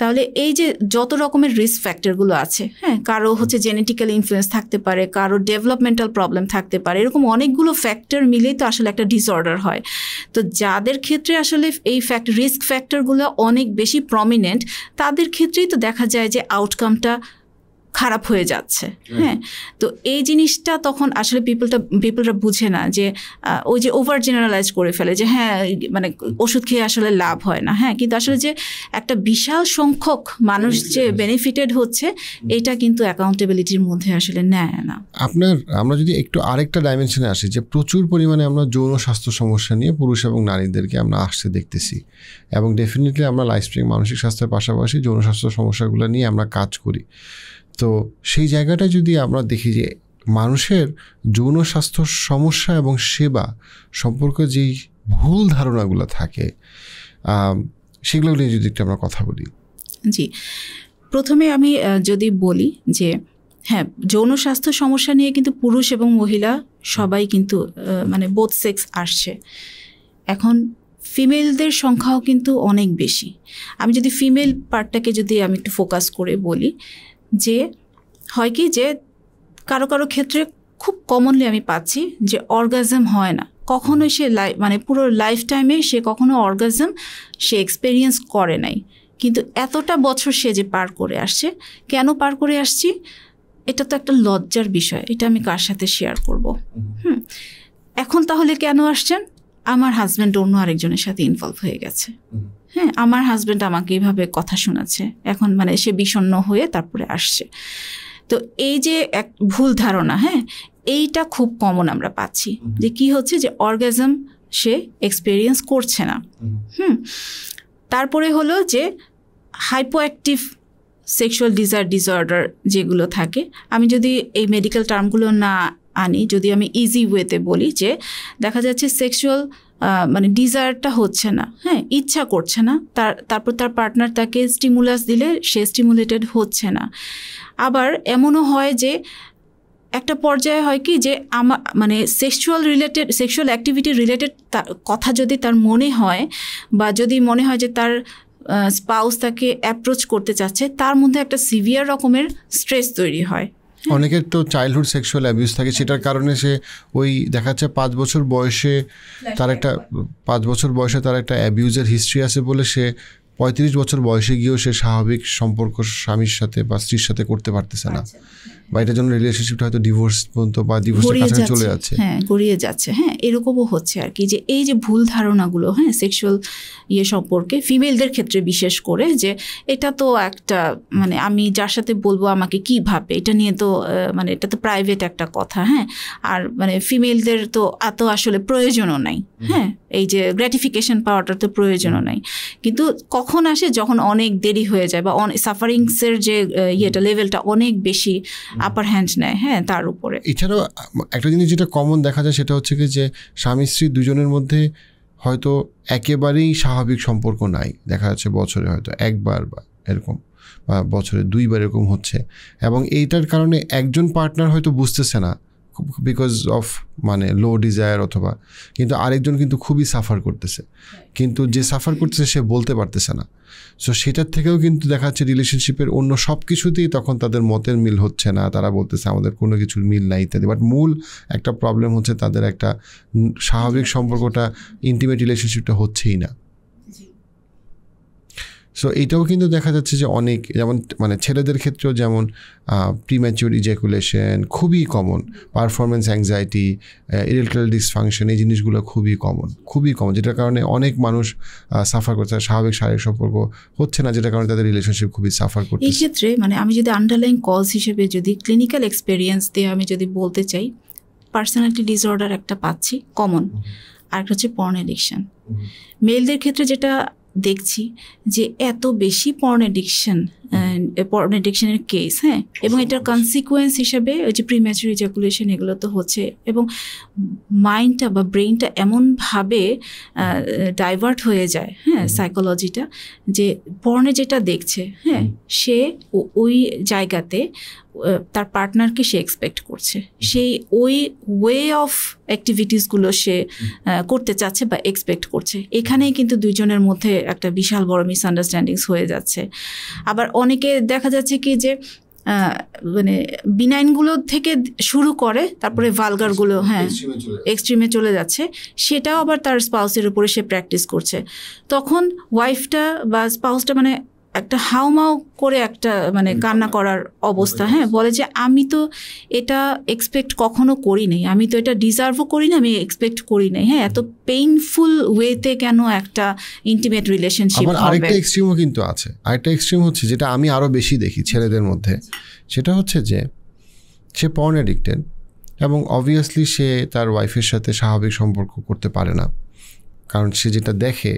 S1: তাহলে এই যে যত রকমের রিস্ক ফ্যাক্টরগুলো আছে হ্যাঁ? কারও হচ্ছে জেনেটিক্যাল ইনফ্লুয়েন্স থাকতে পারে, কারও ডেভেলপমেন্টাল প্রবলেম থাকতে পারে, এরকম অনেকগুলো ফ্যাক্টর মিলেই তো আসলে একটা ডিসঅর্ডার হয়। তো যাদের ক্ষেত্রে আসলে এই ফ্যাক্ট রিস্ক ফ্যাক্টরগুলো অনেক বেশি প্রমিনেন্ট তাদের ক্ষেত্রেই তো দেখা যায় যে আউটকামটা খারাপ হয়ে যাচ্ছে। হ্যাঁ? তো এই জিনিসটা তখন আসলে পিপলটা পিপলরা বুঝে না যে ওই যে ওভার জেনারেলাইজ করে ফেলে যে হ্যাঁ মানে ওষুধ খেয়ে আসলে লাভ হয় না। হ্যাঁ কিন্তু আসলে যে একটা বিশাল সংখ্যক মানুষ যে বেনিফিটেড হচ্ছে এটা কিন্তু অ্যাকাউন্টেবিলিটির মধ্যে আসলে নেয় না।
S2: আপনার আমরা যদি একটু আরেকটা ডাইমেনশনে আসি যে প্রচুর পরিমাণে আমরা যৌন স্বাস্থ্য সমস্যা নিয়ে পুরুষ এবং নারীদেরকে আমরা আসতে দেখতেছি। এবং ডেফিনেটলি আমরা লাইফ স্প্রিং মানসিক স্বাস্থ্যের পাশাপাশি যৌন স্বাস্থ্য সমস্যাগুলো নিয়ে আমরা কাজ করি। তো সেই জায়গাটা যদি আমরা দেখি যে মানুষের যৌন স্বাস্থ্য সমস্যা এবং সেবা সম্পর্কে যেই ভুল ধারণাগুলো থাকে সেগুলো নিয়ে যদি একটু আমরা কথা বলি।
S1: জি। প্রথমে আমি যদি বলি যে হ্যাঁ যৌন স্বাস্থ্য সমস্যা নিয়ে কিন্তু পুরুষ এবং মহিলা সবাই কিন্তু মানে বোথ সেক্স আসছে। এখন ফিমেলদের সংখ্যাও কিন্তু অনেক বেশি। আমি যদি ফিমেল পার্টটাকে যদি আমি একটু ফোকাস করে বলি যে হয় কি যে কারও কারও ক্ষেত্রে খুব কমনলি আমি পাচ্ছি যে অর্গাজম হয় না। কখনোই সে মানে পুরো লাইফ টাইমে সে কখনো অর্গাজম সে এক্সপেরিয়েন্স করে নাই। কিন্তু এতটা বছর সে যে পার করে আসছে কেন পার করে আসছি? এটা তো একটা লজ্জার বিষয় এটা আমি কার সাথে শেয়ার করব? হুম। এখন তাহলে কেন আসছেন? আমার হাজব্যান্ড অন্য আরেকজনের সাথে ইনভলভ হয়ে গেছে। হ্যাঁ আমার হাজব্যান্ড আমাকে এইভাবে কথা শোনাচ্ছে। এখন মানে সে বিষণ্ন হয়ে তারপরে আসছে। তো এই যে এক ভুল ধারণা হ্যাঁ এইটা খুব কমন আমরা পাচ্ছি। যে কি হচ্ছে যে অর্গাজম সে এক্সপেরিয়েন্স করছে না। হুম। তারপরে হলো যে hypoactive sexual desire disorder যেগুলো থাকে আমি যদি এই মেডিকেল টার্মগুলো না আনি যদি আমি ইজি ওয়েতে বলি যে দেখা যাচ্ছে সেক্সুয়াল মানে ডিজায়ারটা হচ্ছে না। হ্যাঁ ইচ্ছা করছে না। তার, তারপর তার পার্টনার তাকে স্টিমুলাস দিলে সে স্টিমুলেটেড হচ্ছে না। আবার এমনও হয় যে একটা পর্যায়ে হয় কি যে আমার মানে sexual related sexual activity related কথা যদি তার মনে হয় বা যদি মনে হয় যে তার স্পাউস তাকে অ্যাপ্রোচ করতে চাচ্ছে, তার মধ্যে একটা সিভিয়ার রকমের স্ট্রেস তৈরি হয়।
S2: অনেকের তো চাইল্ডহুড সেক্সুয়াল অ্যাবিউজ থাকে সেটার কারণে সে ওই দেখা যাচ্ছে পাঁচ বছর বয়সে তার একটা পাঁচ বছর বয়সে তার একটা অ্যাবিউজের হিস্ট্রি আছে বলে সে পঁয়ত্রিশ বছর বয়সে গিয়েও সে স্বাভাবিক সম্পর্ক স্বামীর সাথে বা স্ত্রীর সাথে করতে পারতেছে না। বা এটার জন্য রিলেশনশিপটা হয়তো ডিভোর্স পর্যন্ত বা ডিভোর্সের কাছে চলে যাচ্ছে।
S1: হ্যাঁ গড়িয়ে যাচ্ছে। হ্যাঁ এরকমও হচ্ছে আর কি। যে এই যে ভুল ধারণাগুলো হ্যাঁ সেক্সুয়াল ইয়ে সম্পর্কে ফিমেলদের ক্ষেত্রে বিশেষ করে যে এটা তো একটা মানে আমি যার সাথে বলব আমাকে কি ভাবে এটা নিয়ে তো মানে এটা তো প্রাইভেট একটা কথা হ্যাঁ। আর মানে ফিমেলদের তো এত আসলে প্রয়োজনও নাই হ্যাঁ। এই যে গ্র্যাটিফিকেশন পাওয়াটার তো প্রয়োজনও নাই। কিন্তু কখন আসে? যখন অনেক দেরি হয়ে যায় বা সাফারিংসের যে ইয়েটা লেভেলটা অনেক বেশি আপার হ্যান্ড নেয় হ্যাঁ তার উপরে।
S2: এছাড়াও একটা জিনিস যেটা কমন দেখা যায় সেটা হচ্ছে কি যে স্বামী স্ত্রী দুজনের মধ্যে হয়তো একেবারেই স্বাভাবিক সম্পর্ক নাই। দেখা যাচ্ছে বছরে হয়তো একবার বা এরকম বা বছরে দুইবার এরকম হচ্ছে। এবং এইটার কারণে একজন পার্টনার হয়তো বুঝতেছে না বিকজ অফ মানে লো ডিজায়ার অথবা কিন্তু আরেকজন কিন্তু খুবই সাফার করতেছে। কিন্তু যে সাফার করতেছে সে বলতে পারতেছে না। সো সেটার থেকেও কিন্তু দেখা যাচ্ছে রিলেশনশিপের অন্য সব কিছুতেই তখন তাদের মতের মিল হচ্ছে না। তারা বলতেছে আমাদের কোনো কিছুর মিল নাই ইত্যাদি। বাট মূল একটা প্রবলেম হচ্ছে তাদের একটা স্বাভাবিক সম্পর্কটা ইন্টিমেট রিলেশনশিপটা হচ্ছেই না। সো এটাও কিন্তু দেখা যাচ্ছে যে অনেক যেমন মানে ছেলেদের ক্ষেত্রেও যেমন প্রিম্যাচিউর ইজ্যাকুলেশন খুবই common performance anxiety erectile dysfunction এই জিনিসগুলো খুবই কমন খুবই কমন যেটার কারণে অনেক মানুষ সাফার করছে। স্বাভাবিক শারীরিক সম্পর্ক হচ্ছে না যেটার কারণে তাদের রিলেশনশিপ খুবই সাফার করছে
S1: এই ক্ষেত্রে মানে আমি যদি আন্ডারলাইন কজ হিসেবে যদি ক্লিনিক্যাল এক্সপেরিয়েন্স দিয়ে আমি যদি বলতে চাই পার্সোনালিটি ডিসঅর্ডার একটা পাচ্ছি কমন আর একটা হচ্ছে পর্ন এডিকশন মেলদের ক্ষেত্রে যেটা দেখছি যে এত বেশি পর্ন এডিকশন পর্ন এডিকশনের কেস হ্যাঁ? এবং এটার কনসিকুয়েন্স হিসেবে ওই যে প্রিম্যাচুর ইজাকুলেশন এগুলো তো হচ্ছে এবং মাইন্ডটা বা ব্রেনটা এমনভাবে ডাইভার্ট হয়ে যায় হ্যাঁ সাইকোলজিটা যে পর্নে যেটা দেখছে হ্যাঁ সে ওই জায়গাতে তার পার্টনারকে সে এক্সপেক্ট করছে। সেই ওই ওয়ে অফ অ্যাক্টিভিটিসগুলো সে করতে চাচ্ছে বা এক্সপেক্ট করছে। এখানেই কিন্তু দুইজনের মধ্যে একটা বিশাল বড় মিসআন্ডারস্ট্যান্ডিংস হয়ে যাচ্ছে। আবার অনেকে দেখা যাচ্ছে কি যে মানে বিনাইনগুলো থেকে শুরু করে তারপরে ভালগারগুলো হ্যাঁ এক্সট্রিমে চলে যাচ্ছে। সেটাও আবার তার স্পাউসের উপরে সে প্র্যাকটিস করছে। তখন ওয়াইফটা বা স্পাউসটা মানে একটা হাউমাউ করে একটা মানে কান্না করার অবস্থা হ্যাঁ? বলে যে আমি তো এটা এক্সপেক্ট কখনো করি নাই। আমি তো এটা ডিজার্ভও করি না আমি এক্সপেক্ট করি নাই। হ্যাঁ এত পেইনফুল ওয়েতে কেন একটা ইন্টিমেট রিলেশনশিপ
S2: আরেকটা এক্সট্রিমও কিন্তু আছে। আরেকটা এক্সট্রিম হচ্ছে যেটা আমি আরও বেশি দেখি ছেলেদের মধ্যে। সেটা হচ্ছে যে সে পর্ন এডিক্টেড এবং অবভিয়াসলি সে তার ওয়াইফের সাথে স্বাভাবিক সম্পর্ক করতে পারে না। কারণ সে যেটা দেখে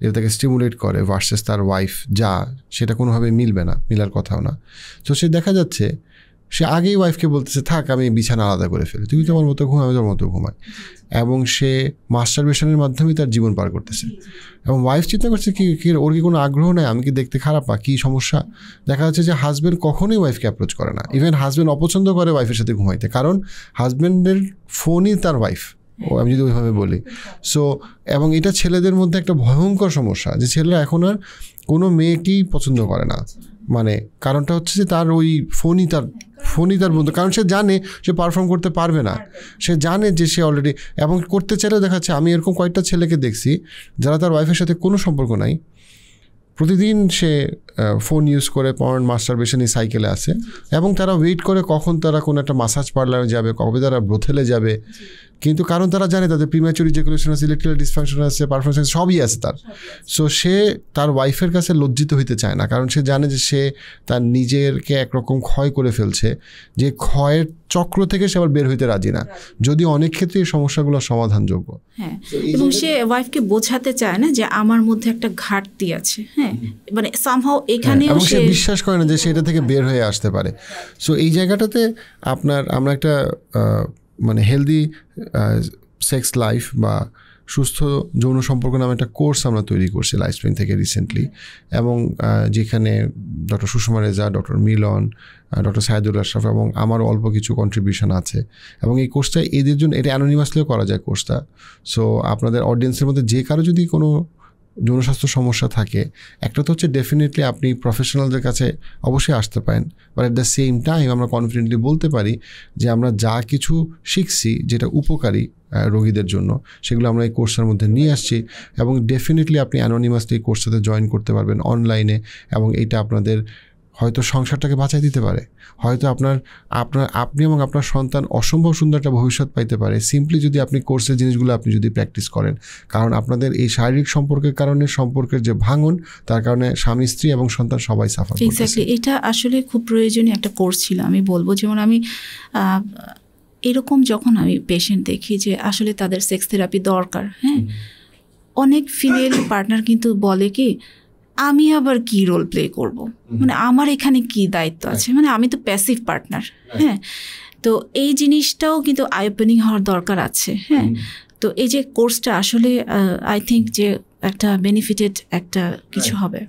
S2: যেটা তাকে স্টিমুলেট করে ভার্সেস তার ওয়াইফ যা, সেটা কোনোভাবে মিলবে না, মিলার কথাও না। তো সে দেখা যাচ্ছে, সে আগেই ওয়াইফকে বলতেছে, থাক, আমি বিছানা আলাদা করে ফেলি। তুমি তোমার মতো ঘুম আমি তোর মতো ঘুমাই। এবং সে মাস্টারবেশনের মাধ্যমে তার জীবন পার করতেছে। এবং ওয়াইফ চিন্তা করছে, কি কি, ওর কি কোনো আগ্রহ নেই? আমি কি দেখতে খারাপ পা কী সমস্যা? দেখা যাচ্ছে যে হাজব্যান্ড কখনোই ওয়াইফকে অ্যাপ্রোচ করে না। ইভেন হাজব্যান্ড অপছন্দ করে ওয়াইফের সাথে ঘুমাইতে। কারণ হাজব্যান্ডের ফোনই তার ওয়াইফ আমি যদি ওইভাবে বলি। সো এবং এটা ছেলেদের মধ্যে একটা ভয়ঙ্কর সমস্যা যে ছেলেরা এখন আর কোনো মেয়েকেই পছন্দ করে না। মানে কারণটা হচ্ছে যে তার ওই ফোনই তার ফোনই তার বন্ধু। কারণ সে জানে সে পারফর্ম করতে পারবে না। সে জানে যে সে অলরেডি এবং করতে চাইলেও দেখাচ্ছে আমি এরকম কয়েকটা ছেলেকে দেখছি যারা তার ওয়াইফের সাথে কোনো সম্পর্ক নাই। প্রতিদিন সে ফোন ইউজ করে পর্ন মাস্টারবেশন এই সাইকেলে আসে এবং তারা ওয়েট করে কখন তারা কোনো একটা মাসাজ পার্লারে যাবে, কবে তারা ব্রোথেলে যাবে। কিন্তু কারণ তারা জানে তাদের প্রিম্যাচুর ইজেকুলেশন আছে ইলেকট্রিক্যাল ডিসফাংশন আছে পারফরমেন্স সবই আছে তার। সো সে তার ওয়াইফের কাছে লজ্জিত হইতে চায় না কারণ সে জানে যে সে তার নিজেরকে একরকম ক্ষয় করে ফেলছে যে ক্ষয়ের চক্র থেকে সে আবার বের হইতে রাজি না। যদি অনেক ক্ষেত্রে এই সমস্যাগুলো সমাধানযোগ্য।
S1: হ্যাঁ এবং সে ওয়াইফকে বোঝাতে চায় না যে আমার মধ্যে একটা ঘাটতি আছে হ্যাঁ? মানে সামহাও এখানে
S2: এবং সে বিশ্বাস করে না যে সেটা থেকে বের হয়ে আসতে পারে। সো এই জায়গাটাতে আপনার আমরা একটা মানে হেলদি সেক্স লাইফ বা সুস্থ যৌন সম্পর্ক নামে একটা কোর্স আমরা তৈরি করছি লাইফ স্প্রিং থেকে রিসেন্টলি এবং যেখানে doctor Sushma Reza doctor Milan doctor Shahedul Ashraf এবং আমারও অল্প কিছু কন্ট্রিবিউশন আছে এবং এই কোর্সটা এদের জন্য, এটা অ্যানোনিমাসলিও করা যায় কোর্সটা সো আপনাদের অডিয়েন্সের মধ্যে যে কারও যদি কোনো যৌনস্বাস্থ্য সমস্যা থাকে, একটা তো হচ্ছে ডেফিনেটলি আপনি প্রফেশনালদের কাছে অবশ্যই আসতে পারেন but at the same time আমরা কনফিডেন্টলি বলতে পারি যে আমরা যা কিছু শিখছি যেটা উপকারী রোগীদের জন্য, সেগুলো আমরা এই কোর্সের মধ্যে নিয়ে আসছি এবং ডেফিনেটলি আপনি অ্যানোনিমাসলি এই কোর্সটাতে জয়েন করতে পারবেন অনলাইনে এবং এটা আপনাদের হয়তো সংসারটাকে বাঁচাই দিতে পারে। হয়তো আপনার আপনার আপনি এবং আপনার সন্তান অসম্ভব সুন্দর একটা ভবিষ্যৎ পাইতে পারে। সিম্পলি যদি আপনি কোর্সের জিনিসগুলো আপনি যদি প্র্যাকটিস করেন। কারণ আপনাদের এই শারীরিক সম্পর্কের কারণে সম্পর্কের যে ভাঙন তার কারণে স্বামী স্ত্রী এবং সন্তান সবাই সাফার
S1: এক্স্যাক্টলি এটা আসলে খুব প্রয়োজনীয় একটা কোর্স ছিল। আমি বলব যেমন আমি এরকম যখন আমি পেশেন্ট দেখি যে আসলে তাদের সেক্স থেরাপি দরকার হ্যাঁ? অনেক ফিমেল পার্টনার কিন্তু বলে কি আমি আবার কি রোল প্লে করব? মানে আমার এখানে কি দায়িত্ব আছে? মানে আমি তো প্যাসিভ পার্টনার হ্যাঁ? তো এই জিনিসটাও কিন্তু আই ওপেনিং হওয়ার দরকার আছে হ্যাঁ? তো এই যে কোর্সটা আসলে আই থিঙ্ক যে একটা বেনিফিটেড একটা কিছু হবে।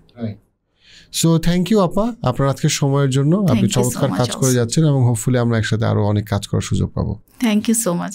S2: সো থ্যাংক ইউ আপা আপনার আজকে সময়ের জন্য। আপনি চমৎকার কাজ করে যাচ্ছেন এবং হোপফুলি আমরা একসাথে আরও অনেক কাজ করার সুযোগ পাবো।
S1: Thank you so much